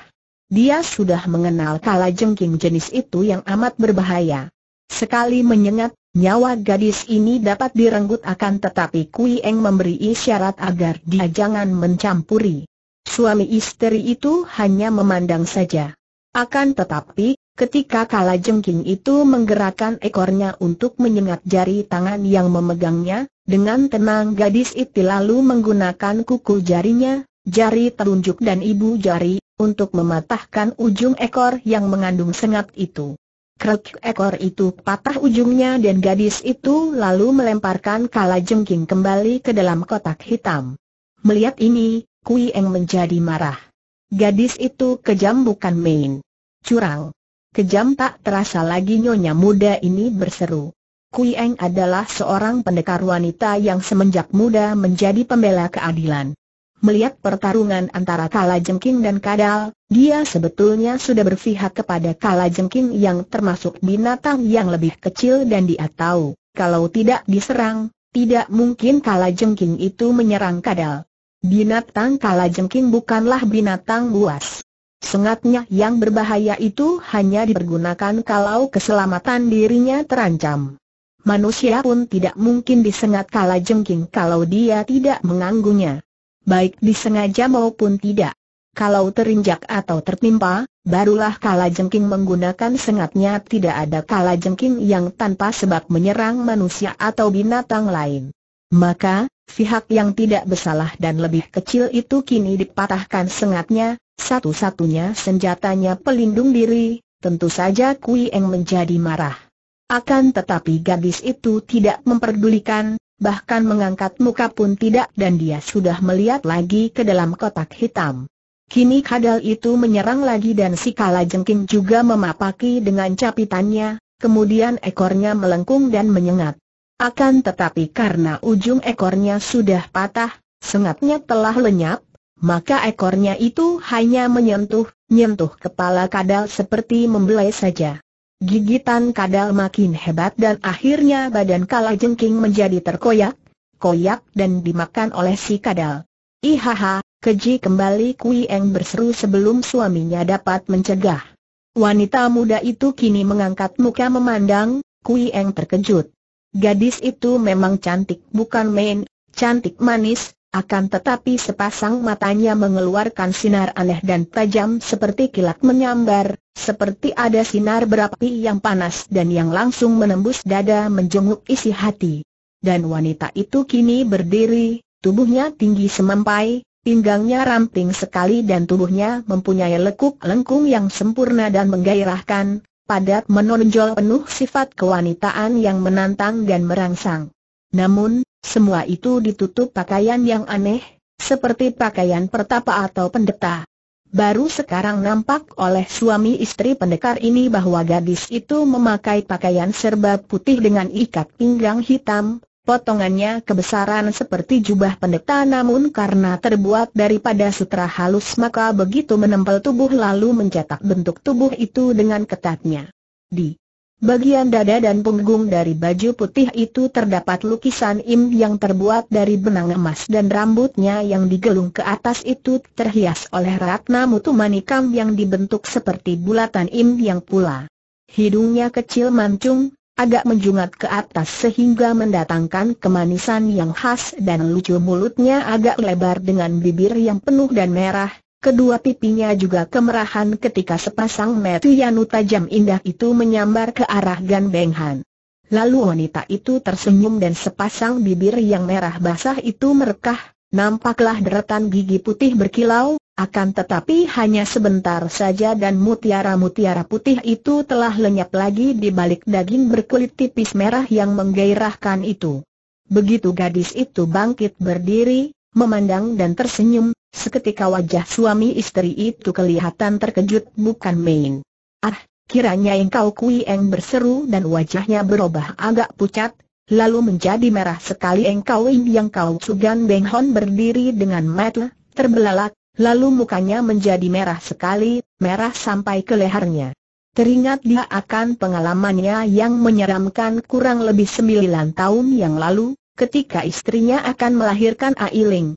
Dia sudah mengenal kala jengking jenis itu yang amat berbahaya. Sekali menyengat, Nyawa gadis ini dapat direnggut akan tetapi Kui Eng memberi isyarat agar dia jangan mencampuri. Suami istri itu hanya memandang saja. Akan tetapi, ketika kala jengking itu menggerakkan ekornya untuk menyengat jari tangan yang memegangnya, dengan tenang gadis itu lalu menggunakan kuku jarinya, jari telunjuk dan ibu jari, untuk mematahkan ujung ekor yang mengandung sengat itu. Krek ekor itu patah ujungnya dan gadis itu lalu melemparkan kala jengking kembali ke dalam kotak hitam. Melihat ini, Kui Eng menjadi marah. Gadis itu kejam bukan main. Curang. Kejam tak terasa lagi nyonya muda ini berseru. Kui Eng adalah seorang pendekar wanita yang semenjak muda menjadi pembela keadilan. Melihat pertarungan antara Kala Jengking dan Kadal, dia sebetulnya sudah berpihak kepada Kala Jengking yang termasuk binatang yang lebih kecil dan dia tahu, kalau tidak diserang, tidak mungkin Kala Jengking itu menyerang Kadal. Binatang Kala Jengking bukanlah binatang buas. Sengatnya yang berbahaya itu hanya dipergunakan kalau keselamatan dirinya terancam. Manusia pun tidak mungkin disengat Kala Jengking kalau dia tidak mengganggunya baik disengaja maupun tidak. Kalau terinjak atau tertimpa, barulah kala jengking menggunakan sengatnya tidak ada kala jengking yang tanpa sebab menyerang manusia atau binatang lain. Maka, pihak yang tidak bersalah dan lebih kecil itu kini dipatahkan sengatnya, satu-satunya senjatanya pelindung diri, tentu saja Kui Eng menjadi marah. Akan tetapi gadis itu tidak memperdulikan, bahkan mengangkat muka pun tidak dan dia sudah melihat lagi ke dalam kotak hitam. Kini kadal itu menyerang lagi dan si kala jengking juga memapaki dengan capitannya, kemudian ekornya melengkung dan menyengat. Akan tetapi karena ujung ekornya sudah patah, sengatnya telah lenyap, maka ekornya itu hanya menyentuh, nyentuh kepala kadal seperti membelai saja. Gigitan kadal makin hebat dan akhirnya badan kala jengking menjadi terkoyak, koyak dan dimakan oleh si kadal. Ihaha, keji kembali Kui Eng berseru sebelum suaminya dapat mencegah. Wanita muda itu kini mengangkat muka memandang, Kui Eng terkejut. Gadis itu memang cantik bukan main, cantik manis, akan tetapi sepasang matanya mengeluarkan sinar aneh dan tajam seperti kilat menyambar, seperti ada sinar berapi yang panas dan yang langsung menembus dada menjenguk isi hati. Dan wanita itu kini berdiri, tubuhnya tinggi semampai, pinggangnya ramping sekali dan tubuhnya mempunyai lekuk lengkung yang sempurna dan menggairahkan, padat menonjol penuh sifat kewanitaan yang menantang dan merangsang. Namun, semua itu ditutup pakaian yang aneh, seperti pakaian pertapa atau pendeta. Baru sekarang nampak oleh suami istri pendekar ini bahwa gadis itu memakai pakaian serba putih dengan ikat pinggang hitam, potongannya kebesaran seperti jubah pendeta namun karena terbuat daripada sutra halus maka begitu menempel tubuh lalu mencetak bentuk tubuh itu dengan ketatnya. Di Bagian dada dan punggung dari baju putih itu terdapat lukisan im yang terbuat dari benang emas dan rambutnya yang digelung ke atas itu terhias oleh ratna mutu manikam yang dibentuk seperti bulatan im yang pula. Hidungnya kecil mancung, agak menjungat ke atas sehingga mendatangkan kemanisan yang khas dan lucu mulutnya agak lebar dengan bibir yang penuh dan merah, Kedua pipinya juga kemerahan ketika sepasang metu yanu tajam indah itu menyambar ke arah Gan Beng Han. Lalu wanita itu tersenyum dan sepasang bibir yang merah basah itu merekah, nampaklah deretan gigi putih berkilau, akan tetapi hanya sebentar saja dan mutiara-mutiara putih itu telah lenyap lagi di balik daging berkulit tipis merah yang menggairahkan itu. Begitu gadis itu bangkit berdiri, memandang dan tersenyum, seketika wajah suami istri itu kelihatan terkejut bukan main. Ah, kiranya engkau Kui Eng berseru dan wajahnya berubah agak pucat, lalu menjadi merah sekali engkau yang kau Sugan Beng Hon berdiri dengan mata terbelalak, Lalu mukanya menjadi merah sekali, merah sampai ke lehernya. Teringat dia akan pengalamannya yang menyeramkan kurang lebih sembilan tahun yang lalu, ketika istrinya akan melahirkan Ailing.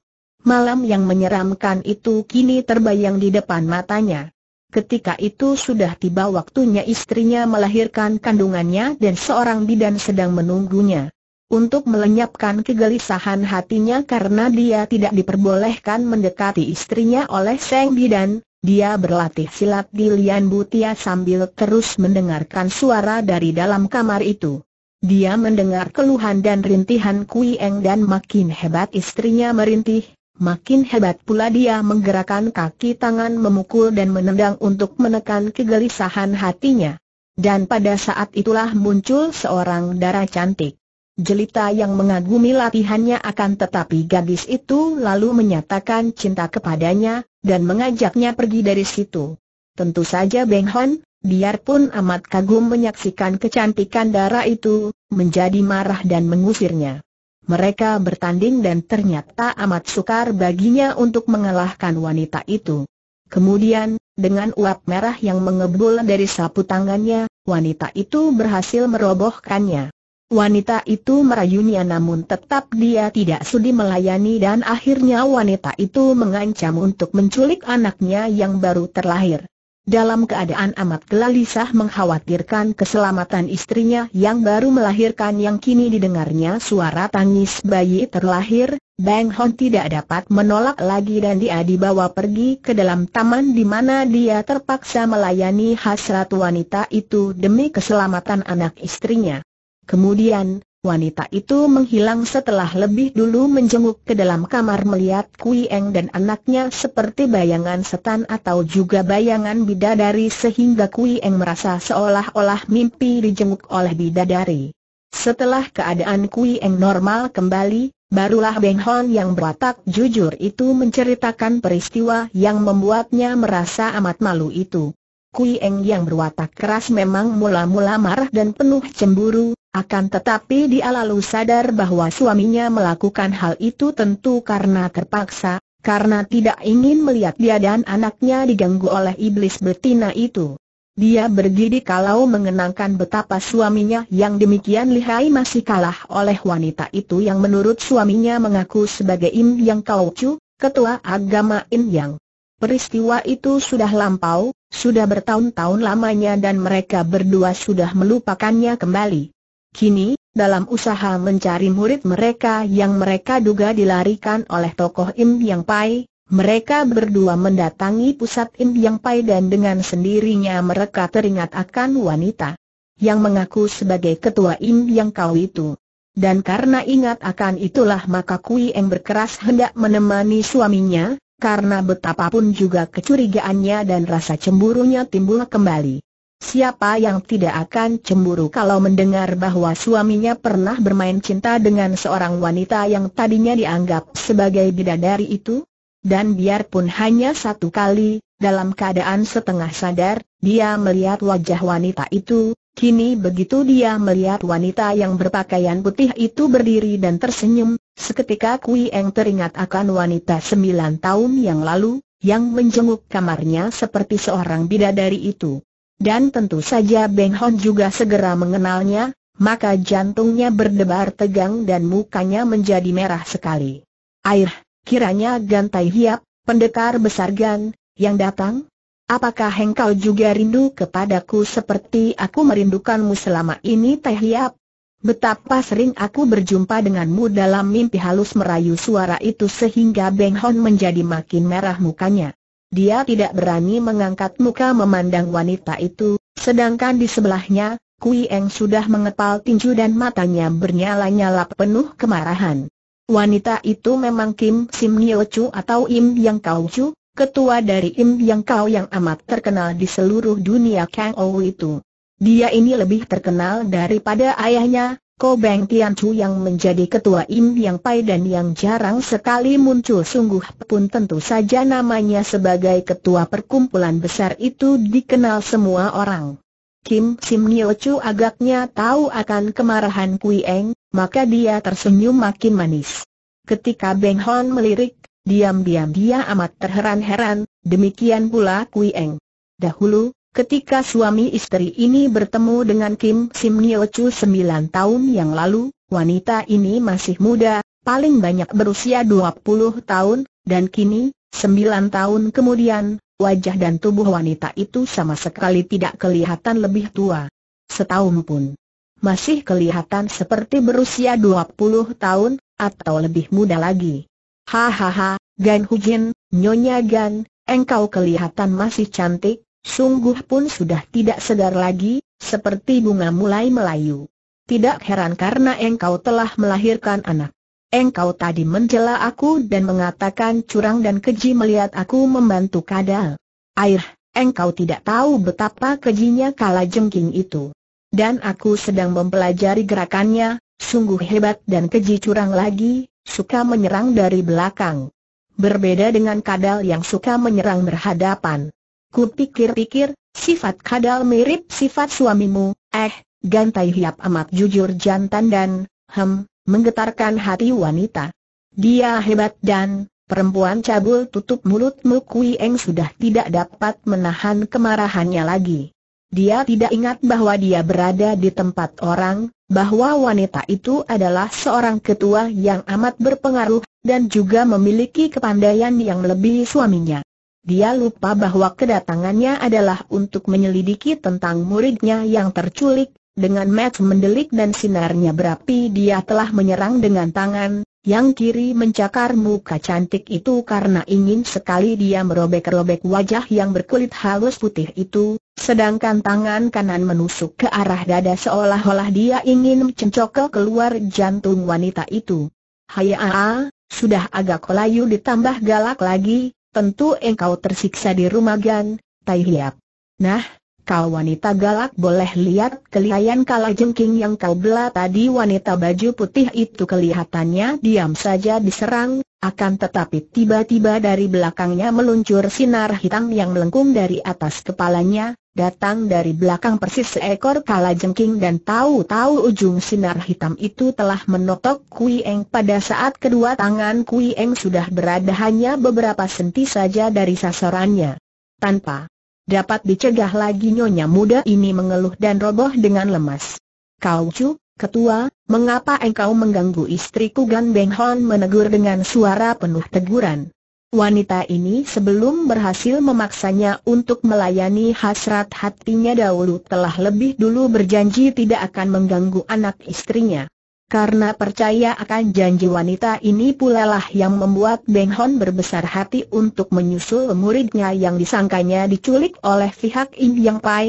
Malam yang menyeramkan itu kini terbayang di depan matanya. Ketika itu sudah tiba waktunya istrinya melahirkan kandungannya dan seorang bidan sedang menunggunya untuk melenyapkan kegelisahan hatinya karena dia tidak diperbolehkan mendekati istrinya oleh Seng Bidan, dia berlatih silat di Lian Butia sambil terus mendengarkan suara dari dalam kamar itu. Dia mendengar keluhan dan rintihan Kui Eng dan makin hebat istrinya merintih, makin hebat pula dia menggerakkan kaki tangan memukul dan menendang untuk menekan kegelisahan hatinya. Dan pada saat itulah muncul seorang darah cantik jelita yang mengagumi latihannya akan tetapi gadis itu lalu menyatakan cinta kepadanya, dan mengajaknya pergi dari situ. Tentu saja Beng Hon, biarpun amat kagum menyaksikan kecantikan darah itu, menjadi marah dan mengusirnya. Mereka bertanding dan ternyata amat sukar baginya untuk mengalahkan wanita itu. Kemudian, dengan uap merah yang mengebul dari sapu tangannya, wanita itu berhasil merobohkannya. Wanita itu merayunya namun tetap dia tidak sudi melayani dan akhirnya wanita itu mengancam untuk menculik anaknya yang baru terlahir. Dalam keadaan amat gelisah mengkhawatirkan keselamatan istrinya yang baru melahirkan yang kini didengarnya suara tangis bayi terlahir, Bang Hon tidak dapat menolak lagi dan dia dibawa pergi ke dalam taman di mana dia terpaksa melayani hasrat wanita itu demi keselamatan anak istrinya. Kemudian, wanita itu menghilang setelah lebih dulu menjenguk ke dalam kamar melihat Kui Eng dan anaknya seperti bayangan setan atau juga bayangan bidadari sehingga Kui Eng merasa seolah-olah mimpi dijenguk oleh bidadari. Setelah keadaan Kui Eng normal kembali, barulah Beng Hon yang berwatak jujur itu menceritakan peristiwa yang membuatnya merasa amat malu itu. Kui Eng yang berwatak keras memang mula-mula marah dan penuh cemburu, akan tetapi dia lalu sadar bahwa suaminya melakukan hal itu tentu karena terpaksa, karena tidak ingin melihat dia dan anaknya diganggu oleh iblis betina itu. Dia bergidi kalau mengenangkan betapa suaminya yang demikian lihai masih kalah oleh wanita itu yang menurut suaminya mengaku sebagai Im Yang Kaucu, ketua agama Im Yang. Peristiwa itu sudah lampau, sudah bertahun-tahun lamanya dan mereka berdua sudah melupakannya kembali. Kini, dalam usaha mencari murid mereka yang mereka duga dilarikan oleh tokoh Im Yang Pai, mereka berdua mendatangi pusat Im Yang Pai dan dengan sendirinya mereka teringat akan wanita yang mengaku sebagai ketua Im Yang Kau itu. Dan karena ingat akan itulah maka Kui Eng berkeras hendak menemani suaminya, karena betapapun juga kecurigaannya dan rasa cemburunya timbul kembali. Siapa yang tidak akan cemburu kalau mendengar bahwa suaminya pernah bermain cinta dengan seorang wanita yang tadinya dianggap sebagai bidadari itu? Dan biarpun hanya satu kali, dalam keadaan setengah sadar, dia melihat wajah wanita itu, kini begitu dia melihat wanita yang berpakaian putih itu berdiri dan tersenyum, seketika Kui Eng teringat akan wanita sembilan tahun yang lalu, yang menjenguk kamarnya seperti seorang bidadari itu. Dan tentu saja Beng Hon juga segera mengenalnya, maka jantungnya berdebar tegang dan mukanya menjadi merah sekali. Air, kiranya Gantai Hiap, pendekar besar Gan, yang datang? Apakah engkau juga rindu kepadaku seperti aku merindukanmu selama ini Teh Hiap? Betapa sering aku berjumpa denganmu dalam mimpi halus merayu suara itu sehingga Beng Hon menjadi makin merah mukanya. Dia tidak berani mengangkat muka memandang wanita itu, sedangkan di sebelahnya, Kui Eng sudah mengepal tinju dan matanya bernyala-nyala penuh kemarahan. Wanita itu memang Kim Sim Nio Chu atau Im Yang Kau Chu, ketua dari Im Yang Kau yang amat terkenal di seluruh dunia Kang Ou itu. Dia ini lebih terkenal daripada ayahnya, Ko Beng Tian Chu yang menjadi ketua Im Yang Pai dan yang jarang sekali muncul sungguh pun tentu saja namanya sebagai ketua perkumpulan besar itu dikenal semua orang. Kim Sim Nio Chu agaknya tahu akan kemarahan Kui Eng, maka dia tersenyum makin manis. Ketika Beng Hon melirik, diam-diam dia amat terheran-heran, demikian pula Kui Eng. Dahulu, ketika suami istri ini bertemu dengan Kim Sim Nio Chu sembilan tahun yang lalu, wanita ini masih muda, paling banyak berusia 20 tahun, dan kini, sembilan tahun kemudian, wajah dan tubuh wanita itu sama sekali tidak kelihatan lebih tua. Setahun pun. Masih kelihatan seperti berusia 20 tahun, atau lebih muda lagi. Hahaha, Gan Hujin, Nyonya Gan, engkau kelihatan masih cantik, sungguh pun sudah tidak segar lagi, seperti bunga mulai melayu. Tidak heran karena engkau telah melahirkan anak. Engkau tadi mencela aku dan mengatakan curang dan keji melihat aku membantu kadal. Air, engkau tidak tahu betapa kejinya kala jengking itu. Dan aku sedang mempelajari gerakannya, sungguh hebat dan keji curang lagi, suka menyerang dari belakang. Berbeda dengan kadal yang suka menyerang berhadapan. Ku pikir-pikir, sifat kadal mirip sifat suamimu, eh, gantai hiap amat jujur jantan dan, hem, menggetarkan hati wanita. Dia hebat dan, perempuan cabul tutup mulutmu Kui Eng sudah tidak dapat menahan kemarahannya lagi. Dia tidak ingat bahwa dia berada di tempat orang, bahwa wanita itu adalah seorang ketua yang amat berpengaruh, dan juga memiliki kepandaian yang lebih suaminya. Dia lupa bahwa kedatangannya adalah untuk menyelidiki tentang muridnya yang terculik, dengan mata mendelik dan sinarnya berapi dia telah menyerang dengan tangan, yang kiri mencakar muka cantik itu karena ingin sekali dia merobek-robek wajah yang berkulit halus putih itu, sedangkan tangan kanan menusuk ke arah dada seolah-olah dia ingin mencocok keluar jantung wanita itu. Haya, sudah agak layu ditambah galak lagi, tentu engkau tersiksa di rumah Gan, Tai Hiap. Nah, kau wanita galak boleh lihat kelihayan kala jengking yang kau belah tadi wanita baju putih itu kelihatannya diam saja diserang, akan tetapi tiba-tiba dari belakangnya meluncur sinar hitam yang melengkung dari atas kepalanya, datang dari belakang persis seekor kala jengking dan tahu-tahu ujung sinar hitam itu telah menotok Kui Eng pada saat kedua tangan Kui Eng sudah berada hanya beberapa senti saja dari sasarannya. Tanpa dapat dicegah lagi nyonya muda ini mengeluh dan roboh dengan lemas. Kau Cu, ketua, mengapa engkau mengganggu istriku Gan Beng Hon menegur dengan suara penuh teguran. Wanita ini sebelum berhasil memaksanya untuk melayani hasrat hatinya dahulu telah lebih dulu berjanji tidak akan mengganggu anak istrinya. Karena percaya akan janji wanita ini pula lah yang membuat Beng Hon berbesar hati untuk menyusul muridnya yang disangkanya diculik oleh pihak Im Yang Pai.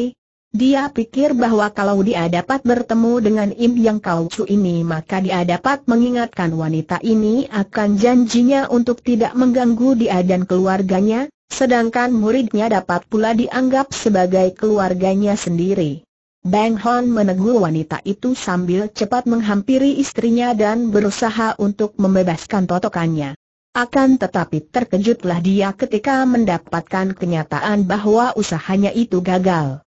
Dia pikir bahwa kalau dia dapat bertemu dengan Im Yang Kau Chu ini maka dia dapat mengingatkan wanita ini akan janjinya untuk tidak mengganggu dia dan keluarganya, sedangkan muridnya dapat pula dianggap sebagai keluarganya sendiri. Bang Hon menegur wanita itu sambil cepat menghampiri istrinya dan berusaha untuk membebaskan totokannya. Akan tetapi terkejutlah dia ketika mendapatkan kenyataan bahwa usahanya itu gagal.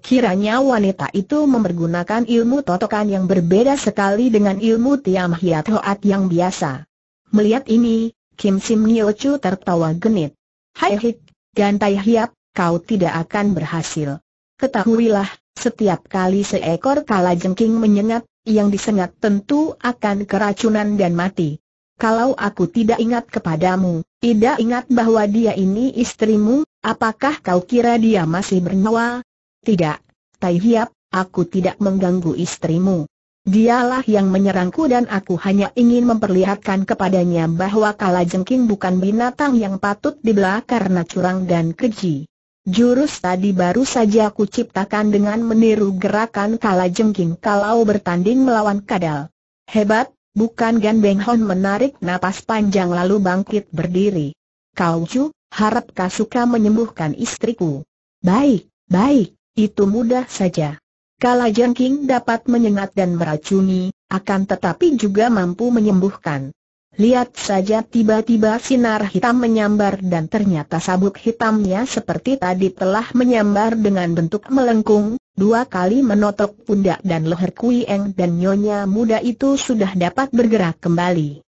Kiranya wanita itu mempergunakan ilmu totokan yang berbeda sekali dengan ilmu Tiam Hiat Hoat yang biasa. Melihat ini, Kim Sim Nio Chu tertawa genit. Hai hik, gantai hiap, kau tidak akan berhasil. Ketahuilah, setiap kali seekor kala jengking menyengat, yang disengat tentu akan keracunan dan mati. Kalau aku tidak ingat kepadamu, tidak ingat bahwa dia ini istrimu, apakah kau kira dia masih bernyawa? Tidak, Tai Hiap, aku tidak mengganggu istrimu. Dialah yang menyerangku dan aku hanya ingin memperlihatkan kepadanya bahwa kala jengking bukan binatang yang patut dibelah karena curang dan keji. Jurus tadi baru saja kuciptakan dengan meniru gerakan kala jengking kalau bertanding melawan kadal. Hebat, bukan Gan Beng Hon menarik napas panjang lalu bangkit berdiri. Kau Ju, harap kau suka menyembuhkan istriku. Baik, baik, itu mudah saja. Kala jengking dapat menyengat dan meracuni, akan tetapi juga mampu menyembuhkan. Lihat saja tiba-tiba sinar hitam menyambar dan ternyata sabuk hitamnya seperti tadi telah menyambar dengan bentuk melengkung, dua kali menotok pundak dan leher Kui Eng dan Nyonya muda itu sudah dapat bergerak kembali.